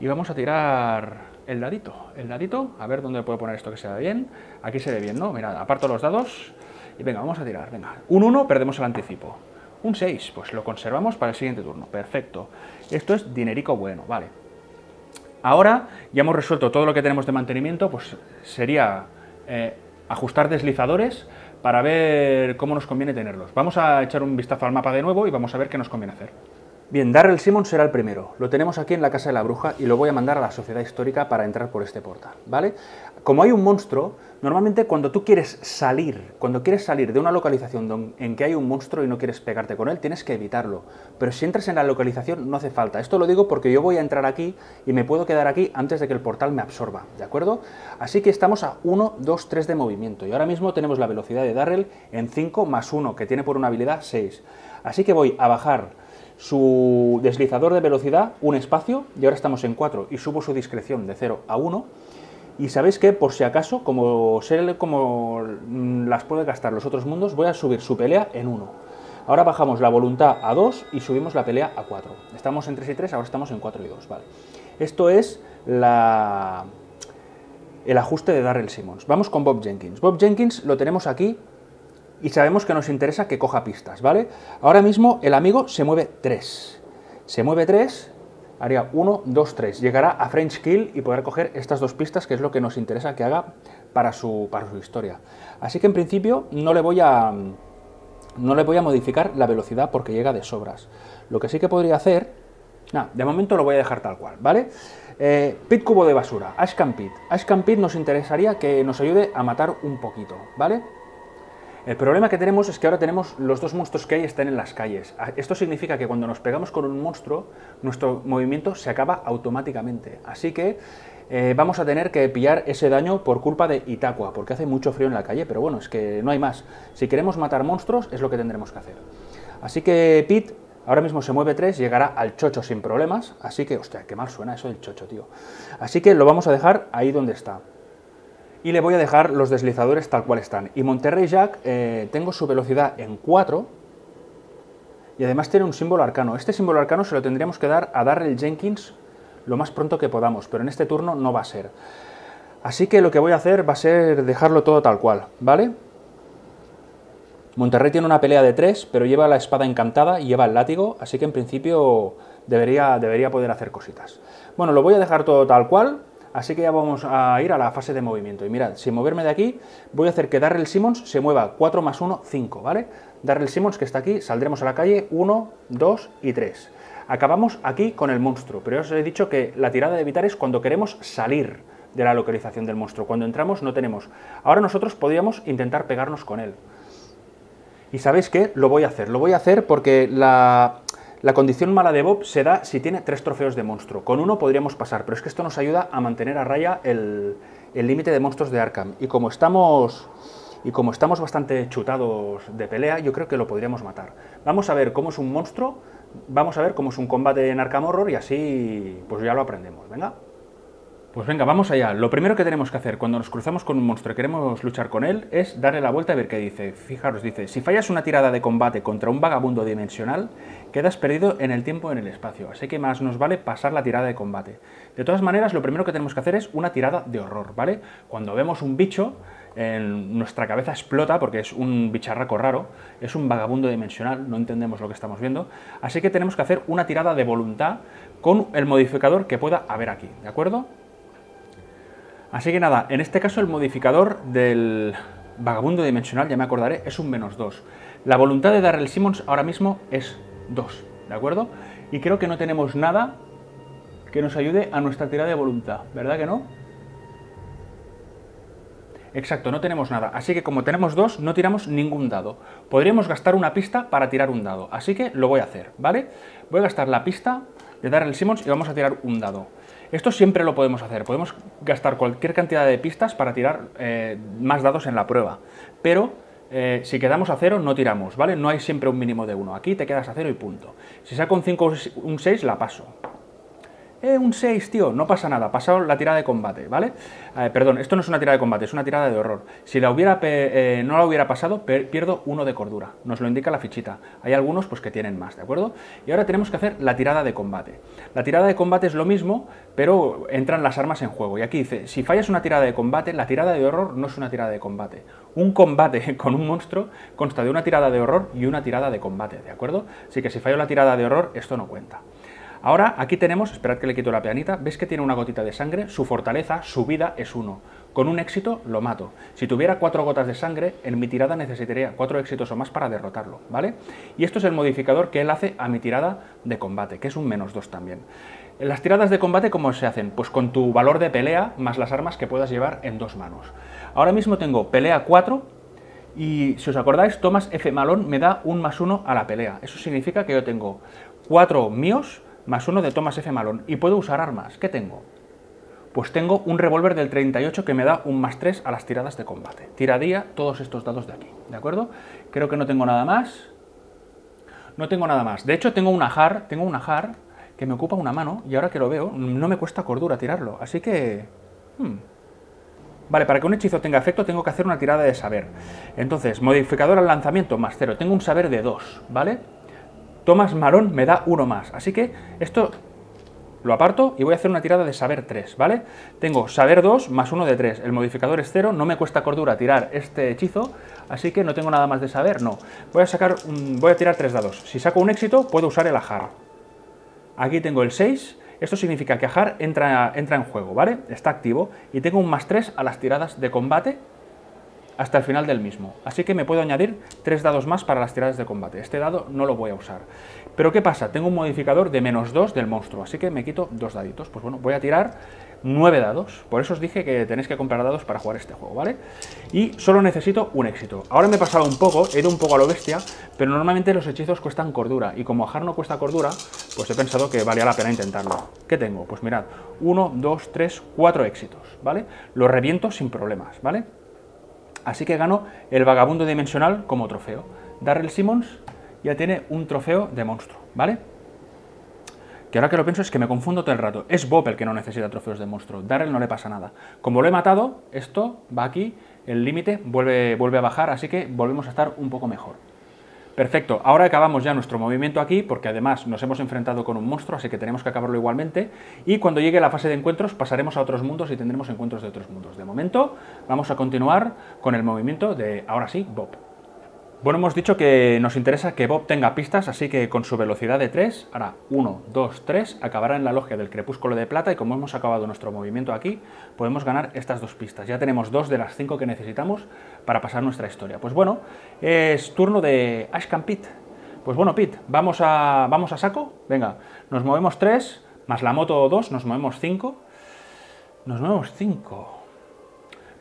y vamos a tirar el dadito, el dadito, a ver dónde puedo poner esto que se ve bien. Aquí se ve bien, ¿no? Mira, aparto los dados y venga, vamos a tirar, venga. Un 1, perdemos el anticipo. Un 6, pues lo conservamos para el siguiente turno. Perfecto. Esto es dinerico bueno, vale. Ahora ya hemos resuelto todo lo que tenemos de mantenimiento, pues sería eh, ajustar deslizadores para ver cómo nos conviene tenerlos. Vamos a echar un vistazo al mapa de nuevo y vamos a ver qué nos conviene hacer. Bien, Darrell Simmons será el primero. Lo tenemos aquí en la Casa de la Bruja y lo voy a mandar a la Sociedad Histórica para entrar por este portal, ¿vale? Como hay un monstruo, normalmente cuando tú quieres salir, cuando quieres salir de una localización en que hay un monstruo y no quieres pegarte con él, tienes que evitarlo. Pero si entras en la localización no hace falta. Esto lo digo porque yo voy a entrar aquí y me puedo quedar aquí antes de que el portal me absorba, ¿de acuerdo? Así que estamos a 1, 2, 3 de movimiento y ahora mismo tenemos la velocidad de Darrell en 5 más 1, que tiene por una habilidad 6. Así que voy a bajar su deslizador de velocidad un espacio y ahora estamos en 4 y subo su discreción de 0 a 1 y sabéis que por si acaso, como sé como las puede gastar los otros mundos, voy a subir su pelea en 1. Ahora bajamos la voluntad a 2 y subimos la pelea a 4. Estamos en 3 y 3, ahora estamos en 4 y 2. Vale. Esto es el ajuste de Darrell Simmons. Vamos con Bob Jenkins. Bob Jenkins lo tenemos aquí y sabemos que nos interesa que coja pistas, ¿vale? Ahora mismo el amigo se mueve 3. Se mueve 3, haría 1, 2, 3. Llegará a French Kill y podrá coger estas dos pistas, que es lo que nos interesa que haga para su, para su historia. Así que en principio no le voy a... No le voy a modificar la velocidad porque llega de sobras. Lo que sí que podría hacer... Nah, de momento lo voy a dejar tal cual, ¿vale? Eh, pit cubo de basura, Ashcan Pit. Ashcan Pit nos interesaría que nos ayude a matar un poquito, ¿vale? El problema que tenemos es que ahora tenemos los dos monstruos que hay están en las calles. Esto significa que cuando nos pegamos con un monstruo, nuestro movimiento se acaba automáticamente. Así que eh, vamos a tener que pillar ese daño por culpa de Itaqua, porque hace mucho frío en la calle, pero bueno, es que no hay más. Si queremos matar monstruos, es lo que tendremos que hacer. Así que Pete ahora mismo se mueve 3, llegará al chocho sin problemas, así que, hostia, qué mal suena eso del chocho, tío. Así que lo vamos a dejar ahí donde está y le voy a dejar los deslizadores tal cual están. Y Monterrey Jack, eh, tengo su velocidad en 4 y además tiene un símbolo arcano. Este símbolo arcano se lo tendríamos que dar a Darrell Jenkins lo más pronto que podamos, pero en este turno no va a ser. Así que lo que voy a hacer va a ser dejarlo todo tal cual, ¿vale? Monterrey tiene una pelea de 3, pero lleva la espada encantada y lleva el látigo, así que en principio debería, debería poder hacer cositas. Bueno, lo voy a dejar todo tal cual, Así que ya vamos a ir a la fase de movimiento. Y mirad, sin moverme de aquí, voy a hacer que Darrell Simmons se mueva 4 más 1, 5, ¿vale? Darrell Simmons, que está aquí, saldremos a la calle 1, 2 y 3. Acabamos aquí con el monstruo, pero os he dicho que la tirada de evitar es cuando queremos salir de la localización del monstruo. Cuando entramos no tenemos. Ahora nosotros podríamos intentar pegarnos con él. Y sabéis qué, lo voy a hacer. Lo voy a hacer porque la, la condición mala de Bob se da si tiene tres trofeos de monstruo. Con uno podríamos pasar, pero es que esto nos ayuda a mantener a raya el límite de monstruos de Arkham. Y como estamos y como estamos bastante chutados de pelea, yo creo que lo podríamos matar. Vamos a ver cómo es un monstruo, vamos a ver cómo es un combate en Arkham Horror y así pues ya lo aprendemos. Venga. Pues venga, vamos allá. Lo primero que tenemos que hacer cuando nos cruzamos con un monstruo y queremos luchar con él es darle la vuelta y ver qué dice. Fijaros, dice, si fallas una tirada de combate contra un vagabundo dimensional, quedas perdido en el tiempo y en el espacio. Así que más nos vale pasar la tirada de combate. De todas maneras, lo primero que tenemos que hacer es una tirada de horror, ¿vale? Cuando vemos un bicho, en nuestra cabeza explota porque es un bicharraco raro, es un vagabundo dimensional, no entendemos lo que estamos viendo. Así que tenemos que hacer una tirada de voluntad con el modificador que pueda haber aquí, ¿de acuerdo? Así que nada, en este caso el modificador del vagabundo dimensional, ya me acordaré, es un menos 2. La voluntad de Darrell Simmons ahora mismo es 2, ¿de acuerdo? Y creo que no tenemos nada que nos ayude a nuestra tirada de voluntad, ¿verdad que no? Exacto, no tenemos nada. Así que como tenemos dos, no tiramos ningún dado. Podríamos gastar una pista para tirar un dado. Así que lo voy a hacer, ¿vale? Voy a gastar la pista de Darrell Simmons y vamos a tirar un dado. Esto siempre lo podemos hacer, podemos gastar cualquier cantidad de pistas para tirar eh, más dados en la prueba, pero eh, si quedamos a cero, no tiramos, ¿vale? No hay siempre un mínimo de uno. Aquí te quedas a cero y punto. Si saco un 5 o un 6, la paso. Eh, un 6, tío, no pasa nada, pasado la tirada de combate, ¿vale? Eh, perdón, esto no es una tirada de combate, es una tirada de horror. Si la hubiera eh, no la hubiera pasado, pierdo uno de cordura, nos lo indica la fichita. Hay algunos pues que tienen más, ¿de acuerdo? Y ahora tenemos que hacer la tirada de combate. La tirada de combate es lo mismo, pero entran las armas en juego. Y aquí dice, si fallas una tirada de combate, la tirada de horror no es una tirada de combate. Un combate con un monstruo consta de una tirada de horror y una tirada de combate, ¿de acuerdo? Así que si fallo la tirada de horror, esto no cuenta. Ahora, aquí tenemos, esperad que le quito la pianita, ¿ves que tiene una gotita de sangre? Su fortaleza, su vida es uno. Con un éxito lo mato. Si tuviera cuatro gotas de sangre, en mi tirada necesitaría cuatro éxitos o más para derrotarlo, ¿vale? Y esto es el modificador que él hace a mi tirada de combate, que es un menos dos también. Las tiradas de combate, ¿cómo se hacen? Pues con tu valor de pelea más las armas que puedas llevar en dos manos. Ahora mismo tengo pelea 4 y si os acordáis, Thomas F. Malón me da un más uno a la pelea. Eso significa que yo tengo cuatro míos más uno de Thomas F. Malone. Y puedo usar armas. ¿Qué tengo? Pues tengo un revólver del 38 que me da un más 3 a las tiradas de combate. Tiraría todos estos dados de aquí, ¿de acuerdo? Creo que no tengo nada más. No tengo nada más. De hecho, tengo una jar, tengo una jar que me ocupa una mano y ahora que lo veo, no me cuesta cordura tirarlo. Así que... Hmm. Vale, para que un hechizo tenga efecto tengo que hacer una tirada de saber. Entonces, modificador al lanzamiento más 0. Tengo un saber de 2, ¿vale? Tomás Marón me da uno más. Así que esto lo aparto y voy a hacer una tirada de saber 3, ¿vale? Tengo saber 2 más 1 de 3. El modificador es 0, no me cuesta cordura tirar este hechizo, así que no tengo nada más de saber, no. Voy a sacar, voy a tirar 3 dados. Si saco un éxito, puedo usar el ajar. Aquí tengo el 6, esto significa que ajar entra, entra en juego, ¿vale? Está activo y tengo un más 3 a las tiradas de combate hasta el final del mismo. Así que me puedo añadir tres dados más para las tiradas de combate. Este dado no lo voy a usar. Pero ¿qué pasa? Tengo un modificador de menos 2 del monstruo, así que me quito dos daditos. Pues bueno, voy a tirar nueve dados. Por eso os dije que tenéis que comprar dados para jugar este juego, ¿vale? Y solo necesito un éxito. Ahora me he pasado un poco, he ido un poco a lo bestia, pero normalmente los hechizos cuestan cordura. Y como Ajar no cuesta cordura, pues he pensado que valía la pena intentarlo. ¿Qué tengo? Pues mirad, uno, dos, tres, cuatro éxitos, ¿vale? Lo reviento sin problemas, ¿vale? Así que gano el vagabundo dimensional como trofeo. Darrell Simmons ya tiene un trofeo de monstruo, ¿vale? Que ahora que lo pienso es que me confundo todo el rato. Es Bob el que no necesita trofeos de monstruo. Darrell no le pasa nada. Como lo he matado, esto va aquí, el límite vuelve, vuelve a bajar, así que volvemos a estar un poco mejor. Perfecto, ahora acabamos ya nuestro movimiento aquí, porque además nos hemos enfrentado con un monstruo, así que tenemos que acabarlo igualmente. Y cuando llegue la fase de encuentros, pasaremos a otros mundos y tendremos encuentros de otros mundos. De momento, vamos a continuar con el movimiento de, ahora sí, Bob. Bueno, hemos dicho que nos interesa que Bob tenga pistas, así que con su velocidad de 3, hará 1, 2, 3, acabará en la logia del crepúsculo de plata y como hemos acabado nuestro movimiento aquí, podemos ganar estas dos pistas. Ya tenemos dos de las cinco que necesitamos para pasar nuestra historia. Pues bueno, es turno de Ashcan Pit. Pues bueno, Pit, ¿vamos a, ¿vamos a saco? Venga, nos movemos 3, más la moto 2, nos movemos 5. Nos movemos 5.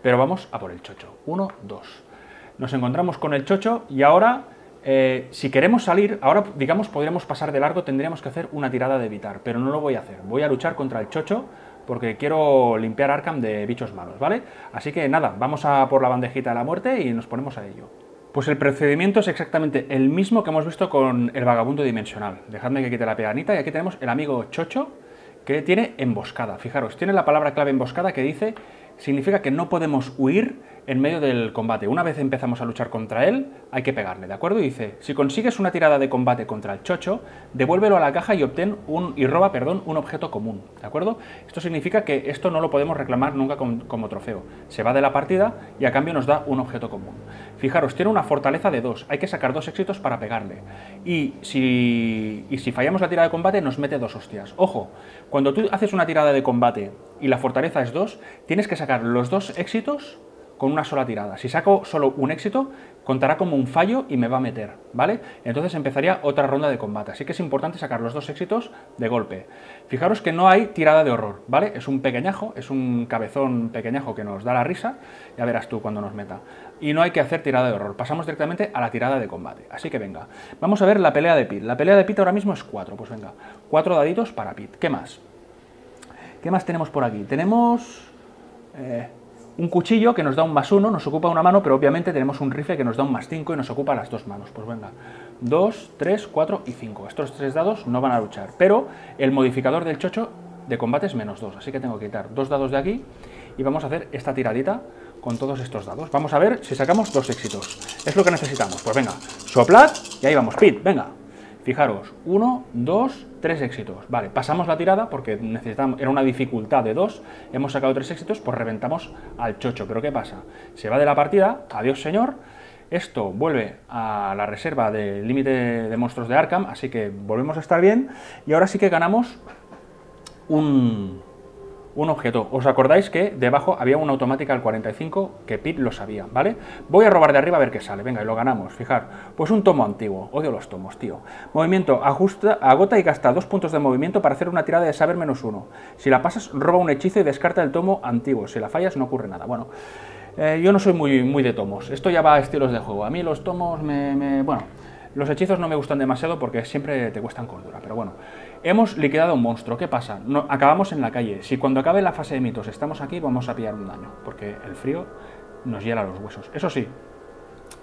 Pero vamos a por el chocho. 1, 2 nos encontramos con el chocho y ahora, eh, si queremos salir, ahora digamos podríamos pasar de largo, tendríamos que hacer una tirada de evitar, pero no lo voy a hacer. Voy a luchar contra el chocho porque quiero limpiar Arkham de bichos malos, ¿vale? Así que nada, vamos a por la bandejita de la muerte y nos ponemos a ello. Pues el procedimiento es exactamente el mismo que hemos visto con el vagabundo dimensional. Dejadme que quite la peganita y aquí tenemos el amigo Chocho que tiene emboscada. Fijaros, tiene la palabra clave emboscada que dice, significa que no podemos huir en medio del combate. Una vez empezamos a luchar contra él, hay que pegarle, ¿de acuerdo? dice, si consigues una tirada de combate contra el chocho, devuélvelo a la caja y obtén un, y roba, perdón, un objeto común, ¿de acuerdo? Esto significa que esto no lo podemos reclamar nunca como, trofeo. Se va de la partida y a cambio nos da un objeto común. Fijaros, tiene una fortaleza de dos, hay que sacar dos éxitos para pegarle. Y si, y si fallamos la tirada de combate, nos mete dos hostias. Ojo, cuando tú haces una tirada de combate y la fortaleza es dos, tienes que sacar los dos éxitos con una sola tirada. Si saco solo un éxito, contará como un fallo y me va a meter, ¿vale? Entonces empezaría otra ronda de combate. Así que es importante sacar los dos éxitos de golpe. Fijaros que no hay tirada de horror, ¿vale? Es un pequeñajo, es un cabezón pequeñajo que nos da la risa, ya verás tú cuando nos meta. Y no hay que hacer tirada de horror, pasamos directamente a la tirada de combate. Así que venga, vamos a ver la pelea de Pit. La pelea de Pit ahora mismo es 4, pues venga, 4 daditos para Pit. ¿Qué más? ¿Qué más tenemos por aquí? Tenemos... Eh, un cuchillo que nos da un más uno, nos ocupa una mano, pero obviamente tenemos un rifle que nos da un más cinco y nos ocupa las dos manos. Pues venga, 2, 3, 4 y 5. Estos tres dados no van a luchar, pero el modificador del chocho de combate es menos 2, así que tengo que quitar dos dados de aquí y vamos a hacer esta tiradita con todos estos dados. Vamos a ver si sacamos dos éxitos. Es lo que necesitamos. Pues venga, soplad y ahí vamos. Pit, venga. Fijaros, uno, dos, tres éxitos. Vale, pasamos la tirada porque necesitamos, era una dificultad de dos. Hemos sacado tres éxitos, pues reventamos al chocho. Pero ¿qué pasa? Se va de la partida, adiós señor. Esto vuelve a la reserva del límite de monstruos de Arkham, así que volvemos a estar bien. Y ahora sí que ganamos un, un objeto. ¿Os acordáis que debajo había una automática al 45 que Pete lo sabía, ¿vale? Voy a robar de arriba a ver qué sale. Venga, y lo ganamos. Fijar, pues un tomo antiguo. Odio los tomos, tío. Movimiento, ajusta, agota y gasta dos puntos de movimiento para hacer una tirada de saber menos uno. Si la pasas, roba un hechizo y descarta el tomo antiguo. Si la fallas, no ocurre nada. Bueno, eh, yo no soy muy, muy de tomos. Esto ya va a estilos de juego. A mí los tomos me... me bueno, los hechizos no me gustan demasiado porque siempre te cuestan cordura, pero bueno. Hemos liquidado un monstruo, ¿qué pasa? No, acabamos en la calle. Si cuando acabe la fase de mitos estamos aquí, vamos a pillar un daño, porque el frío nos hiela los huesos. Eso sí,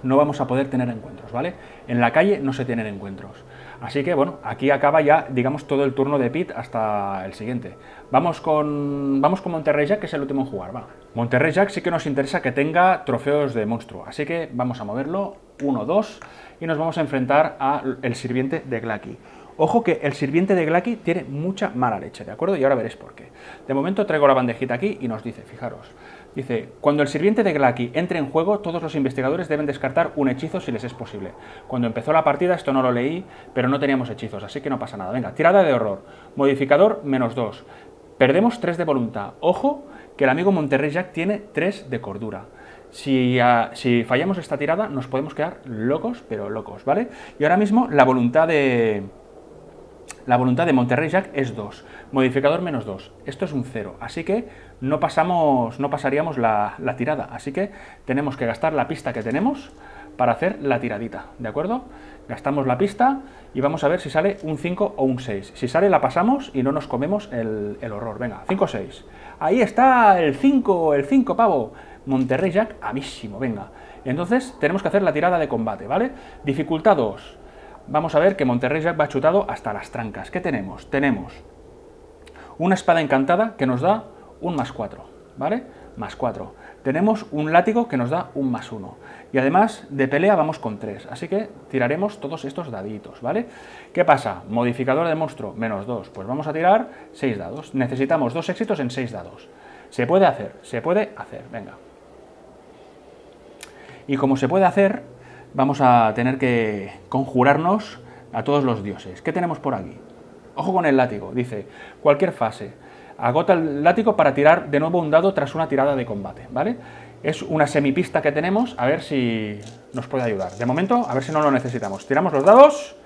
no vamos a poder tener encuentros, ¿vale? En la calle no se tienen encuentros. Así que, bueno, aquí acaba ya, digamos, todo el turno de Pit hasta el siguiente. Vamos con, vamos con Monterrey Jack, que es el último en jugar, va. Monterrey Jack sí que nos interesa que tenga trofeos de monstruo, así que vamos a moverlo, 1, 2, y nos vamos a enfrentar al sirviente de Glacky. Ojo que el sirviente de Glacky tiene mucha mala leche, ¿de acuerdo? Y ahora veréis por qué. De momento traigo la bandejita aquí y nos dice, fijaros, dice, cuando el sirviente de Glacky entre en juego, todos los investigadores deben descartar un hechizo si les es posible. Cuando empezó la partida, esto no lo leí, pero no teníamos hechizos, así que no pasa nada. Venga, tirada de horror, modificador menos 2. Perdemos 3 de voluntad. Ojo que el amigo Monterrey Jack tiene 3 de cordura. Si, ah, si, fallamos esta tirada, nos podemos quedar locos, pero locos, ¿vale? Y ahora mismo la voluntad de la voluntad de Monterrey Jack es 2, modificador menos 2. Esto es un 0, así que no, pasamos, no pasaríamos la, tirada. Así que tenemos que gastar la pista que tenemos para hacer la tiradita, ¿de acuerdo? Gastamos la pista y vamos a ver si sale un 5 o un 6. Si sale la pasamos y no nos comemos el, el horror. Venga, 5 o 6. Ahí está el 5, el 5, pavo. Monterrey Jack, amísimo, venga. Entonces tenemos que hacer la tirada de combate, ¿vale? Dificultad 2 vamos a ver que Monterrey Jack va chutado hasta las trancas. ¿Qué tenemos? Tenemos una espada encantada que nos da un más 4, ¿vale? Más 4. Tenemos un látigo que nos da un más 1. Y además de pelea vamos con 3, así que tiraremos todos estos daditos, ¿vale? ¿Qué pasa? Modificador de monstruo, menos 2. Pues vamos a tirar 6 dados. Necesitamos dos éxitos en 6 dados. Se puede hacer, se puede hacer, venga. Y como se puede hacer, vamos a tener que conjurarnos a todos los dioses. ¿Qué tenemos por aquí? Ojo con el látigo, dice, cualquier fase. Agota el látigo para tirar de nuevo un dado tras una tirada de combate, ¿vale? Es una semipista que tenemos, a ver si nos puede ayudar. De momento, a ver si no lo necesitamos. Tiramos los dados.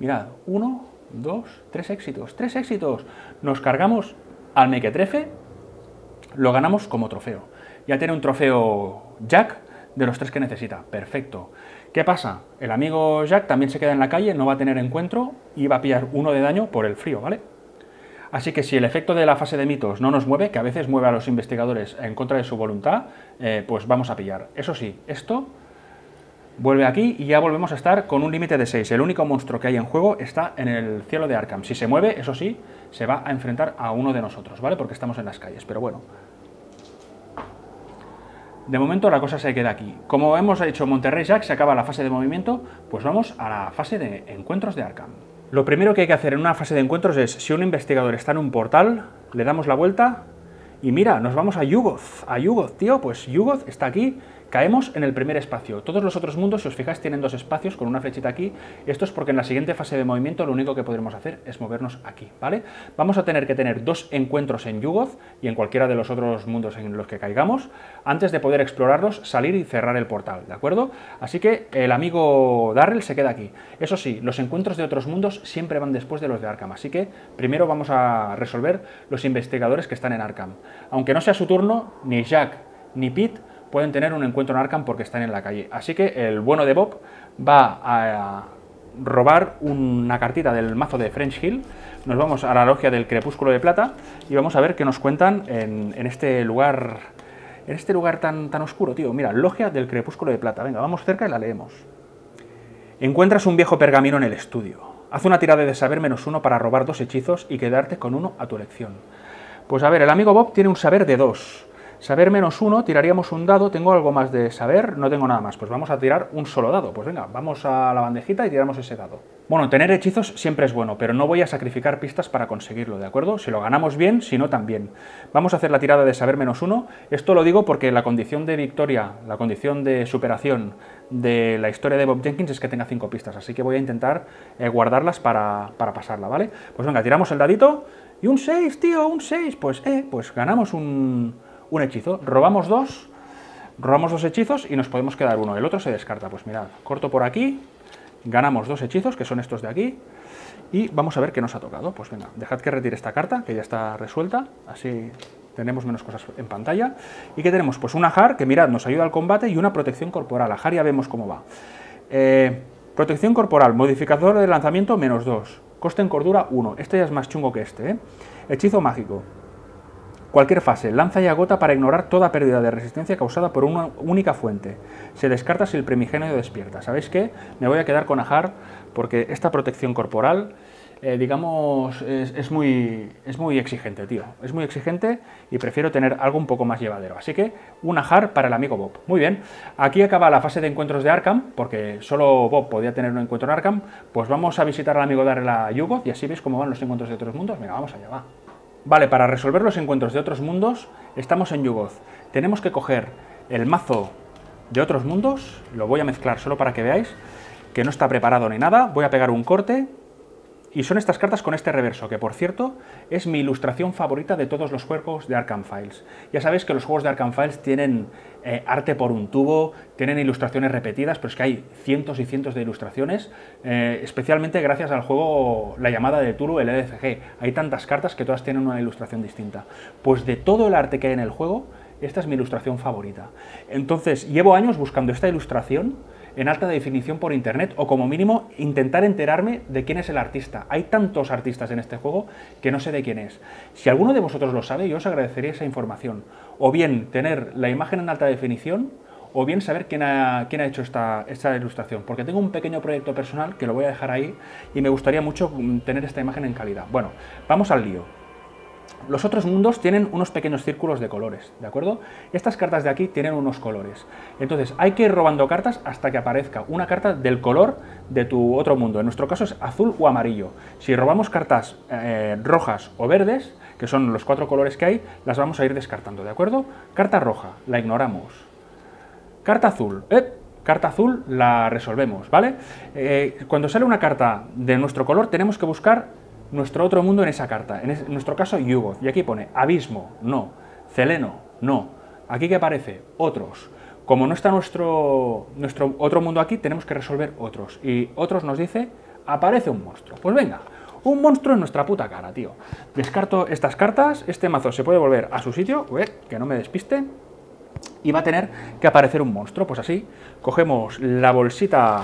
Mirad, uno, dos, tres éxitos. Tres éxitos. Nos cargamos al mequetrefe, lo ganamos como trofeo. Ya tiene un trofeo Jack de los tres que necesita. Perfecto. ¿Qué pasa? El amigo Jack también se queda en la calle, no va a tener encuentro y va a pillar uno de daño por el frío, ¿vale? Así que si el efecto de la fase de mitos no nos mueve, que a veces mueve a los investigadores en contra de su voluntad, eh, pues vamos a pillar. Eso sí, esto vuelve aquí y ya volvemos a estar con un límite de 6. El único monstruo que hay en juego está en el cielo de Arkham. Si se mueve, eso sí, se va a enfrentar a uno de nosotros, ¿vale? Porque estamos en las calles. Pero bueno, de momento la cosa se queda aquí. Como hemos hecho Monterrey Jack, se acaba la fase de movimiento, pues vamos a la fase de encuentros de Arkham. Lo primero que hay que hacer en una fase de encuentros es, si un investigador está en un portal, le damos la vuelta y mira, nos vamos a Yugoth. A Yugoth, tío, pues Yugoth está aquí Caemos en el primer espacio. Todos los otros mundos, si os fijáis, tienen dos espacios con una flechita aquí. Esto es porque en la siguiente fase de movimiento lo único que podremos hacer es movernos aquí, ¿vale? Vamos a tener que tener dos encuentros en Yugoth y en cualquiera de los otros mundos en los que caigamos antes de poder explorarlos, salir y cerrar el portal, ¿de acuerdo? Así que el amigo Darrell se queda aquí. Eso sí, los encuentros de otros mundos siempre van después de los de Arkham, así que primero vamos a resolver los investigadores que están en Arkham. Aunque no sea su turno, ni Jack ni Pete pueden tener un encuentro en Arkham porque están en la calle. Así que el bueno de Bob va a robar una cartita del mazo de French Hill. Nos vamos a la logia del Crepúsculo de Plata y vamos a ver qué nos cuentan en, este lugar en este lugar tan, tan oscuro, tío. Mira, Logia del Crepúsculo de Plata. Venga, vamos cerca y la leemos. Encuentras un viejo pergamino en el estudio. Haz una tirada de saber menos uno para robar dos hechizos y quedarte con uno a tu elección. Pues a ver, el amigo Bob tiene un saber de dos. Saber menos uno, tiraríamos un dado. Tengo algo más de saber, no tengo nada más. Pues vamos a tirar un solo dado. Pues venga, vamos a la bandejita y tiramos ese dado. Bueno, tener hechizos siempre es bueno, pero no voy a sacrificar pistas para conseguirlo, ¿de acuerdo? Si lo ganamos bien, si no también. Vamos a hacer la tirada de saber menos uno. Esto lo digo porque la condición de victoria, la condición de superación de la historia de Bob Jenkins es que tenga cinco pistas, así que voy a intentar eh, guardarlas para, pasarla, ¿vale? Pues venga, tiramos el dadito y un 6, tío, un 6. Pues, eh, pues ganamos un, un hechizo. Robamos dos, robamos dos hechizos y nos podemos quedar uno. El otro se descarta. Pues mirad, corto por aquí, ganamos dos hechizos, que son estos de aquí, y vamos a ver qué nos ha tocado. Pues venga, dejad que retire esta carta, que ya está resuelta, así tenemos menos cosas en pantalla. ¿Y qué tenemos? Pues un Ajar, que mirad, nos ayuda al combate, y una protección corporal. Ajar ya vemos cómo va. Eh, protección corporal, modificador de lanzamiento menos 2. Coste en cordura 1. Este ya es más chungo que este. ¿eh? Hechizo mágico. Cualquier fase, lanza y agota para ignorar toda pérdida de resistencia causada por una única fuente. Se descarta si el primigenio despierta. ¿Sabéis qué? Me voy a quedar con Ajar porque esta protección corporal, eh, digamos, es, muy, es muy exigente, tío. Es muy exigente y prefiero tener algo un poco más llevadero. Así que un Ajar para el amigo Bob. Muy bien, aquí acaba la fase de encuentros de Arkham, porque solo Bob podía tener un encuentro en Arkham. Pues vamos a visitar al amigo Darrell a Yugo y así veis cómo van los encuentros de otros mundos. Mira, vamos allá, va. Vale, para resolver los encuentros de otros mundos, estamos en Yugoth. Tenemos que coger el mazo de otros mundos, lo voy a mezclar solo para que veáis que no está preparado ni nada. Voy a pegar un corte y son estas cartas con este reverso, que por cierto es mi ilustración favorita de todos los juegos de Arkham Files. Ya sabéis que los juegos de Arkham Files tienen eh, arte por un tubo, tienen ilustraciones repetidas, pero es que hay cientos y cientos de ilustraciones, eh, especialmente gracias al juego La llamada de Turo, el EDFG. Hay tantas cartas que todas tienen una ilustración distinta. Pues de todo el arte que hay en el juego, esta es mi ilustración favorita. Entonces, llevo años buscando esta ilustración en alta definición por internet o como mínimo intentar enterarme de quién es el artista. Hay tantos artistas en este juego que no sé de quién es. Si alguno de vosotros lo sabe, yo os agradecería esa información. O bien tener la imagen en alta definición o bien saber quién ha, hecho esta, esta, ilustración, porque tengo un pequeño proyecto personal que lo voy a dejar ahí y me gustaría mucho mm, tener esta imagen en calidad. Bueno, vamos al lío. Los otros mundos tienen unos pequeños círculos de colores, ¿de acuerdo? Estas cartas de aquí tienen unos colores. Entonces hay que ir robando cartas hasta que aparezca una carta del color de tu otro mundo. En nuestro caso es azul o amarillo. Si robamos cartas eh, rojas o verdes, que son los cuatro colores que hay, las vamos a ir descartando, ¿de acuerdo? Carta roja, la ignoramos. Carta azul, ¿eh? Carta azul la resolvemos, ¿vale? Eh, cuando sale una carta de nuestro color tenemos que buscar nuestro otro mundo en esa carta. En, nuestro caso, Yugoth. Y aquí pone abismo, no. Celeno, no. Aquí que aparece otros. Como no está nuestro, nuestro otro mundo aquí, tenemos que resolver otros. Y otros nos dice, aparece un monstruo. Pues venga, un monstruo en nuestra puta cara, tío. Descarto estas cartas, este mazo se puede volver a su sitio, que no me despiste, y va a tener que aparecer un monstruo. Pues así, cogemos la bolsita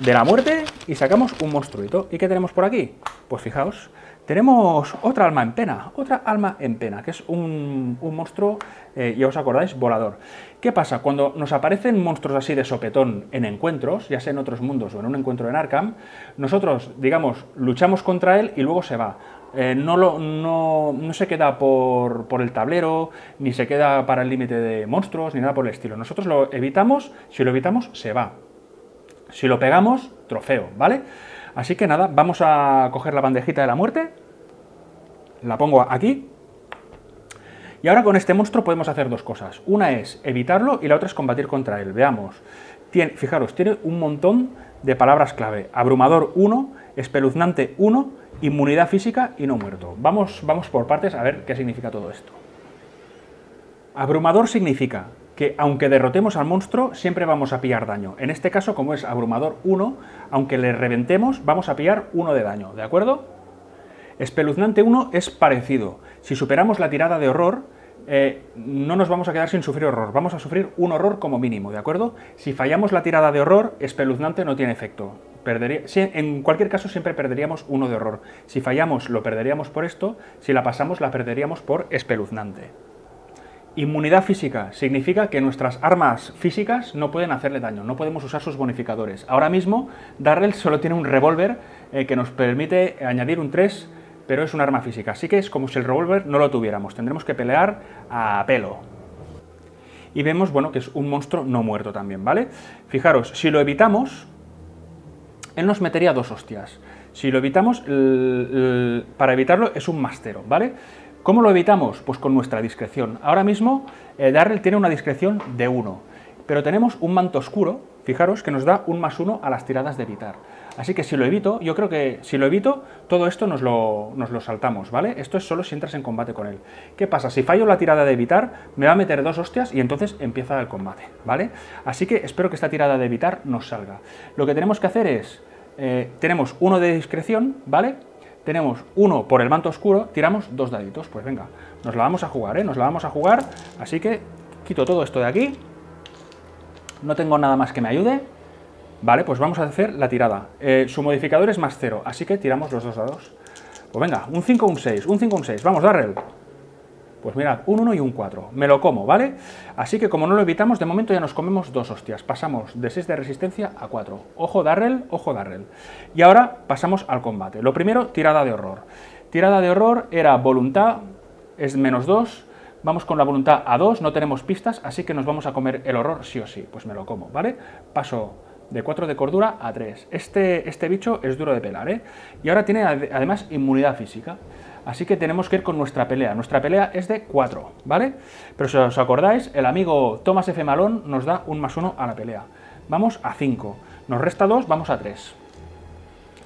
de la muerte y sacamos un monstruito. ¿Y qué tenemos por aquí? Pues fijaos, tenemos otra alma en pena, otra alma en pena, que es un, monstruo, eh, ya os acordáis, volador. ¿Qué pasa? Cuando nos aparecen monstruos así de sopetón en encuentros, ya sea en otros mundos o en un encuentro en Arkham, nosotros, digamos, luchamos contra él y luego se va. Eh, no, lo, no, no, se queda por, por, el tablero, ni se queda para el límite de monstruos, ni nada por el estilo. Nosotros lo evitamos, si lo evitamos, se va. Si lo pegamos, trofeo, ¿vale? Así que nada, vamos a coger la bandejita de la muerte. La pongo aquí. Y ahora con este monstruo podemos hacer dos cosas. Una es evitarlo y la otra es combatir contra él. Veamos. Fijaros, tiene un montón de palabras clave. Abrumador 1, espeluznante 1, inmunidad física y no muerto. Vamos, vamos por partes a ver qué significa todo esto. Abrumador significa que aunque derrotemos al monstruo, siempre vamos a pillar daño. En este caso, como es abrumador 1, aunque le reventemos, vamos a pillar 1 de daño, ¿de acuerdo? Espeluznante 1 es parecido. Si superamos la tirada de horror, eh, no nos vamos a quedar sin sufrir horror, vamos a sufrir un horror como mínimo, ¿de acuerdo? Si fallamos la tirada de horror, espeluznante no tiene efecto. En cualquier caso siempre perderíamos uno de horror. Si fallamos lo perderíamos por esto, si la pasamos la perderíamos por espeluznante. Inmunidad física significa que nuestras armas físicas no pueden hacerle daño, no podemos usar sus bonificadores. Ahora mismo Darrell solo tiene un revólver eh, que nos permite añadir un 3, pero es un arma física, así que es como si el revólver no lo tuviéramos, tendremos que pelear a pelo. Y vemos, bueno, que es un monstruo no muerto también, ¿vale? Fijaros, si lo evitamos, él nos metería dos hostias. Si lo evitamos, para evitarlo es un mastero, ¿vale? ¿Cómo lo evitamos? Pues con nuestra discreción. Ahora mismo eh, Darrell tiene una discreción de 1, pero tenemos un manto oscuro, fijaros, que nos da un más 1 a las tiradas de evitar. Así que si lo evito, yo creo que si lo evito, todo esto nos lo, nos lo saltamos, ¿vale? Esto es solo si entras en combate con él. ¿Qué pasa? Si fallo la tirada de evitar, me va a meter dos hostias y entonces empieza el combate, ¿vale? Así que espero que esta tirada de evitar nos salga. Lo que tenemos que hacer es, eh, tenemos uno de discreción, ¿vale? Tenemos uno por el manto oscuro, tiramos dos daditos. Pues venga, nos la vamos a jugar, ¿eh? Nos la vamos a jugar, así que quito todo esto de aquí. No tengo nada más que me ayude. Vale, pues vamos a hacer la tirada. Eh, su modificador es más cero, así que tiramos los dos dados. Pues venga, un 5, un 6, un 5, un 6. Vamos, Darrell. Pues mirad, un 1 y un 4. Me lo como, ¿vale? Así que como no lo evitamos, de momento ya nos comemos dos hostias. Pasamos de 6 de resistencia a 4. Ojo Darrell, ojo Darrell. Y ahora pasamos al combate. Lo primero, tirada de horror. Tirada de horror era voluntad, es menos 2. Vamos con la voluntad a 2, no tenemos pistas, así que nos vamos a comer el horror sí o sí. Pues me lo como, ¿vale? Paso de 4 de cordura a 3. Este, este bicho es duro de pelar, ¿eh? Y ahora tiene además inmunidad física. Así que tenemos que ir con nuestra pelea. Nuestra pelea es de 4, ¿vale? Pero si os acordáis, el amigo Thomas F. Malone nos da un más 1 a la pelea. Vamos a 5. Nos resta 2, vamos a 3.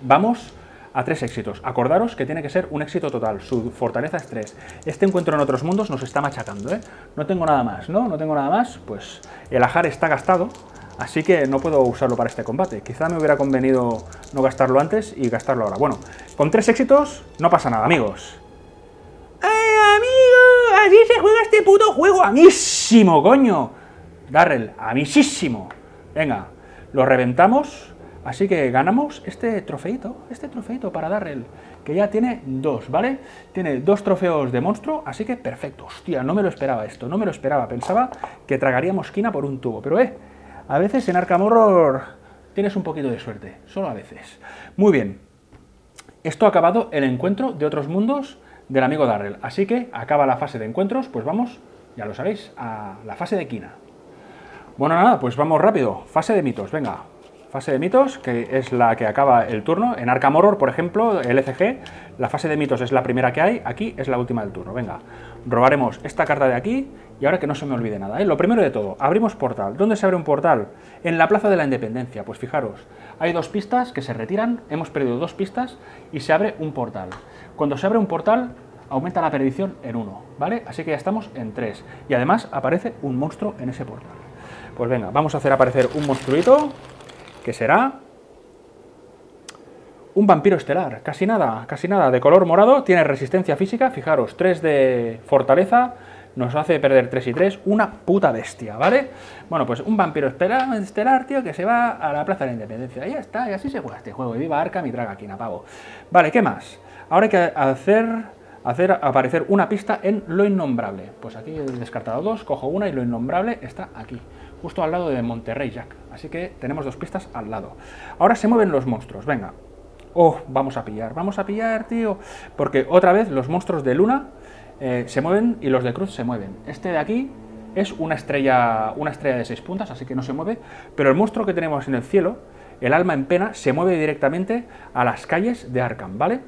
Vamos a 3 éxitos. Acordaros que tiene que ser un éxito total. Su fortaleza es 3. Este encuentro en otros mundos nos está machacando, ¿eh? No tengo nada más, ¿no? No tengo nada más. Pues el ajar está gastado. Así que no puedo usarlo para este combate. Quizá me hubiera convenido no gastarlo antes y gastarlo ahora. Bueno, con tres éxitos no pasa nada, amigos. ¡Ay, amigo! Así se juega este puto juego. ¡Amísimo, coño! Darrell, amisísimo. Venga, lo reventamos. Así que ganamos este trofeito, este trofeito para Darrell, que ya tiene dos, ¿vale? Tiene dos trofeos de monstruo, así que perfecto. Hostia, no me lo esperaba esto, no me lo esperaba. Pensaba que tragaríamos esquina por un tubo, pero eh, a veces en Arkham Horror tienes un poquito de suerte, solo a veces. Muy bien, esto ha acabado el encuentro de otros mundos del amigo Darrell, así que acaba la fase de encuentros, pues vamos, ya lo sabéis, a la fase de Kina. Bueno, nada, pues vamos rápido, fase de mitos, venga, Fase de mitos, que es la que acaba el turno. En Arkham Horror, por ejemplo, el ECG, la fase de mitos es la primera que hay, aquí es la última del turno. Venga, robaremos esta carta de aquí y ahora que no se me olvide nada. ¿eh? Lo primero de todo, abrimos portal. ¿Dónde se abre un portal? En la Plaza de la Independencia. Pues fijaros, hay dos pistas que se retiran, hemos perdido dos pistas y se abre un portal. Cuando se abre un portal, aumenta la perdición en uno, ¿vale? Así que ya estamos en tres. Y además aparece un monstruo en ese portal. Pues venga, vamos a hacer aparecer un monstruito que será un vampiro estelar, casi nada, casi nada, de color morado, tiene resistencia física, fijaros, 3 de fortaleza, nos hace perder 3 y 3, una puta bestia, ¿vale? Bueno, pues un vampiro estelar, tío, que se va a la Plaza de la Independencia, y ya está, y así se juega este juego, y viva Arkham y traga aquí, pavo. Vale, ¿qué más? Ahora hay que hacer, hacer aparecer una pista en lo innombrable, pues aquí he descartado dos, cojo una y lo innombrable está aquí justo al lado de Monterrey Jack. Así que tenemos dos pistas al lado. Ahora se mueven los monstruos, venga. Oh, vamos a pillar, vamos a pillar, tío. Porque otra vez los monstruos de Luna eh, se mueven y los de Cruz se mueven. Este de aquí es una estrella, una estrella de seis puntas, así que no se mueve. Pero el monstruo que tenemos en el cielo, el alma en pena, se mueve directamente a las calles de Arkham, ¿vale?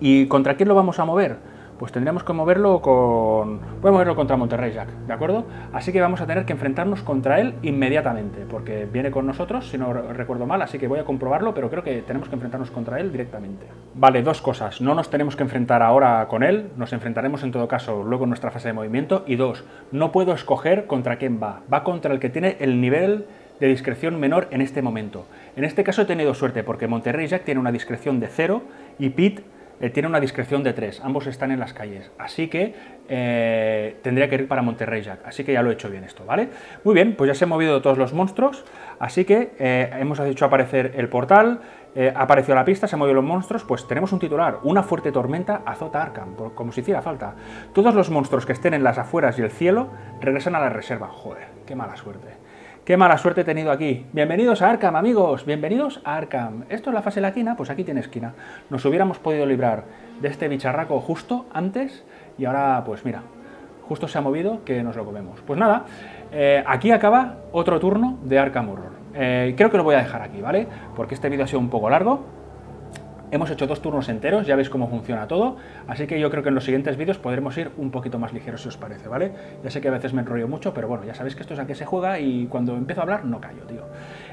¿Y contra quién lo vamos a mover? Pues tendríamos que moverlo con... Voy a moverlo contra Monterrey Jack, ¿de acuerdo? Así que vamos a tener que enfrentarnos contra él inmediatamente, porque viene con nosotros, si no recuerdo mal, así que voy a comprobarlo, pero creo que tenemos que enfrentarnos contra él directamente. Vale, dos cosas. No nos tenemos que enfrentar ahora con él, nos enfrentaremos en todo caso luego en nuestra fase de movimiento. Y dos, no puedo escoger contra quién va. Va contra el que tiene el nivel de discreción menor en este momento. En este caso he tenido suerte porque Monterrey Jack tiene una discreción de cero y Pete eh, tiene una discreción de 3, ambos están en las calles, así que eh, tendría que ir para Monterrey Jack, así que ya lo he hecho bien esto, ¿vale? Muy bien, pues ya se han movido todos los monstruos, así que eh, hemos hecho aparecer el portal, ha aparecido la pista, se han movido los monstruos, pues tenemos un titular, una fuerte tormenta azota Arkham, como si hiciera falta. Todos los monstruos que estén en las afueras y el cielo regresan a la reserva, joder, qué mala suerte. Qué mala suerte he tenido aquí. Bienvenidos a Arkham, amigos. Bienvenidos a Arkham. Esto es la fase la esquina, pues aquí tiene esquina. Nos hubiéramos podido librar de este bicharraco justo antes y ahora, pues mira, justo se ha movido que nos lo comemos. Pues nada, eh, aquí acaba otro turno de Arkham Horror. Eh, creo que lo voy a dejar aquí, ¿vale? Porque este vídeo ha sido un poco largo. Hemos hecho dos turnos enteros, ya veis cómo funciona todo, así que yo creo que en los siguientes vídeos podremos ir un poquito más ligeros si os parece, ¿vale? Ya sé que a veces me enrollo mucho, pero bueno, ya sabéis que esto es a qué se juega y cuando empiezo a hablar no callo, tío.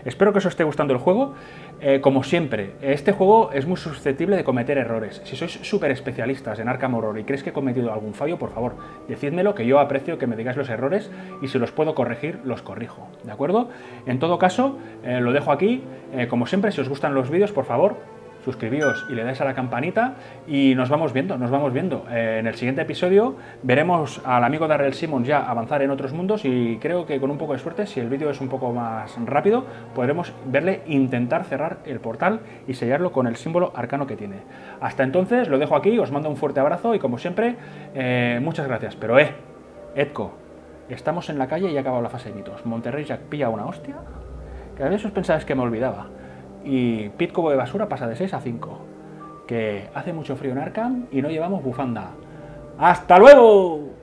Espero que os esté gustando el juego. Eh, como siempre, este juego es muy susceptible de cometer errores. Si sois súper especialistas en Arkham Horror y creéis que he cometido algún fallo, por favor, decídmelo, que yo aprecio que me digáis los errores y si los puedo corregir, los corrijo, ¿de acuerdo? En todo caso, eh, lo dejo aquí. Eh, como siempre, si os gustan los vídeos, por favor, suscribíos y le dais a la campanita y nos vamos viendo, nos vamos viendo. Eh, en el siguiente episodio veremos al amigo Darrell Simmons ya avanzar en otros mundos y creo que con un poco de suerte, si el vídeo es un poco más rápido, podremos verle intentar cerrar el portal y sellarlo con el símbolo arcano que tiene. Hasta entonces lo dejo aquí, os mando un fuerte abrazo y como siempre, eh, muchas gracias. Pero eh, Edco, estamos en la calle y ha acabado la fase de mitos. Monterrey Jack pilla una hostia. Que a veces os pensabais que me olvidaba y Pit Cubo de Basura pasa de 6 a 5. Que hace mucho frío en Arkham y no llevamos bufanda. ¡Hasta luego!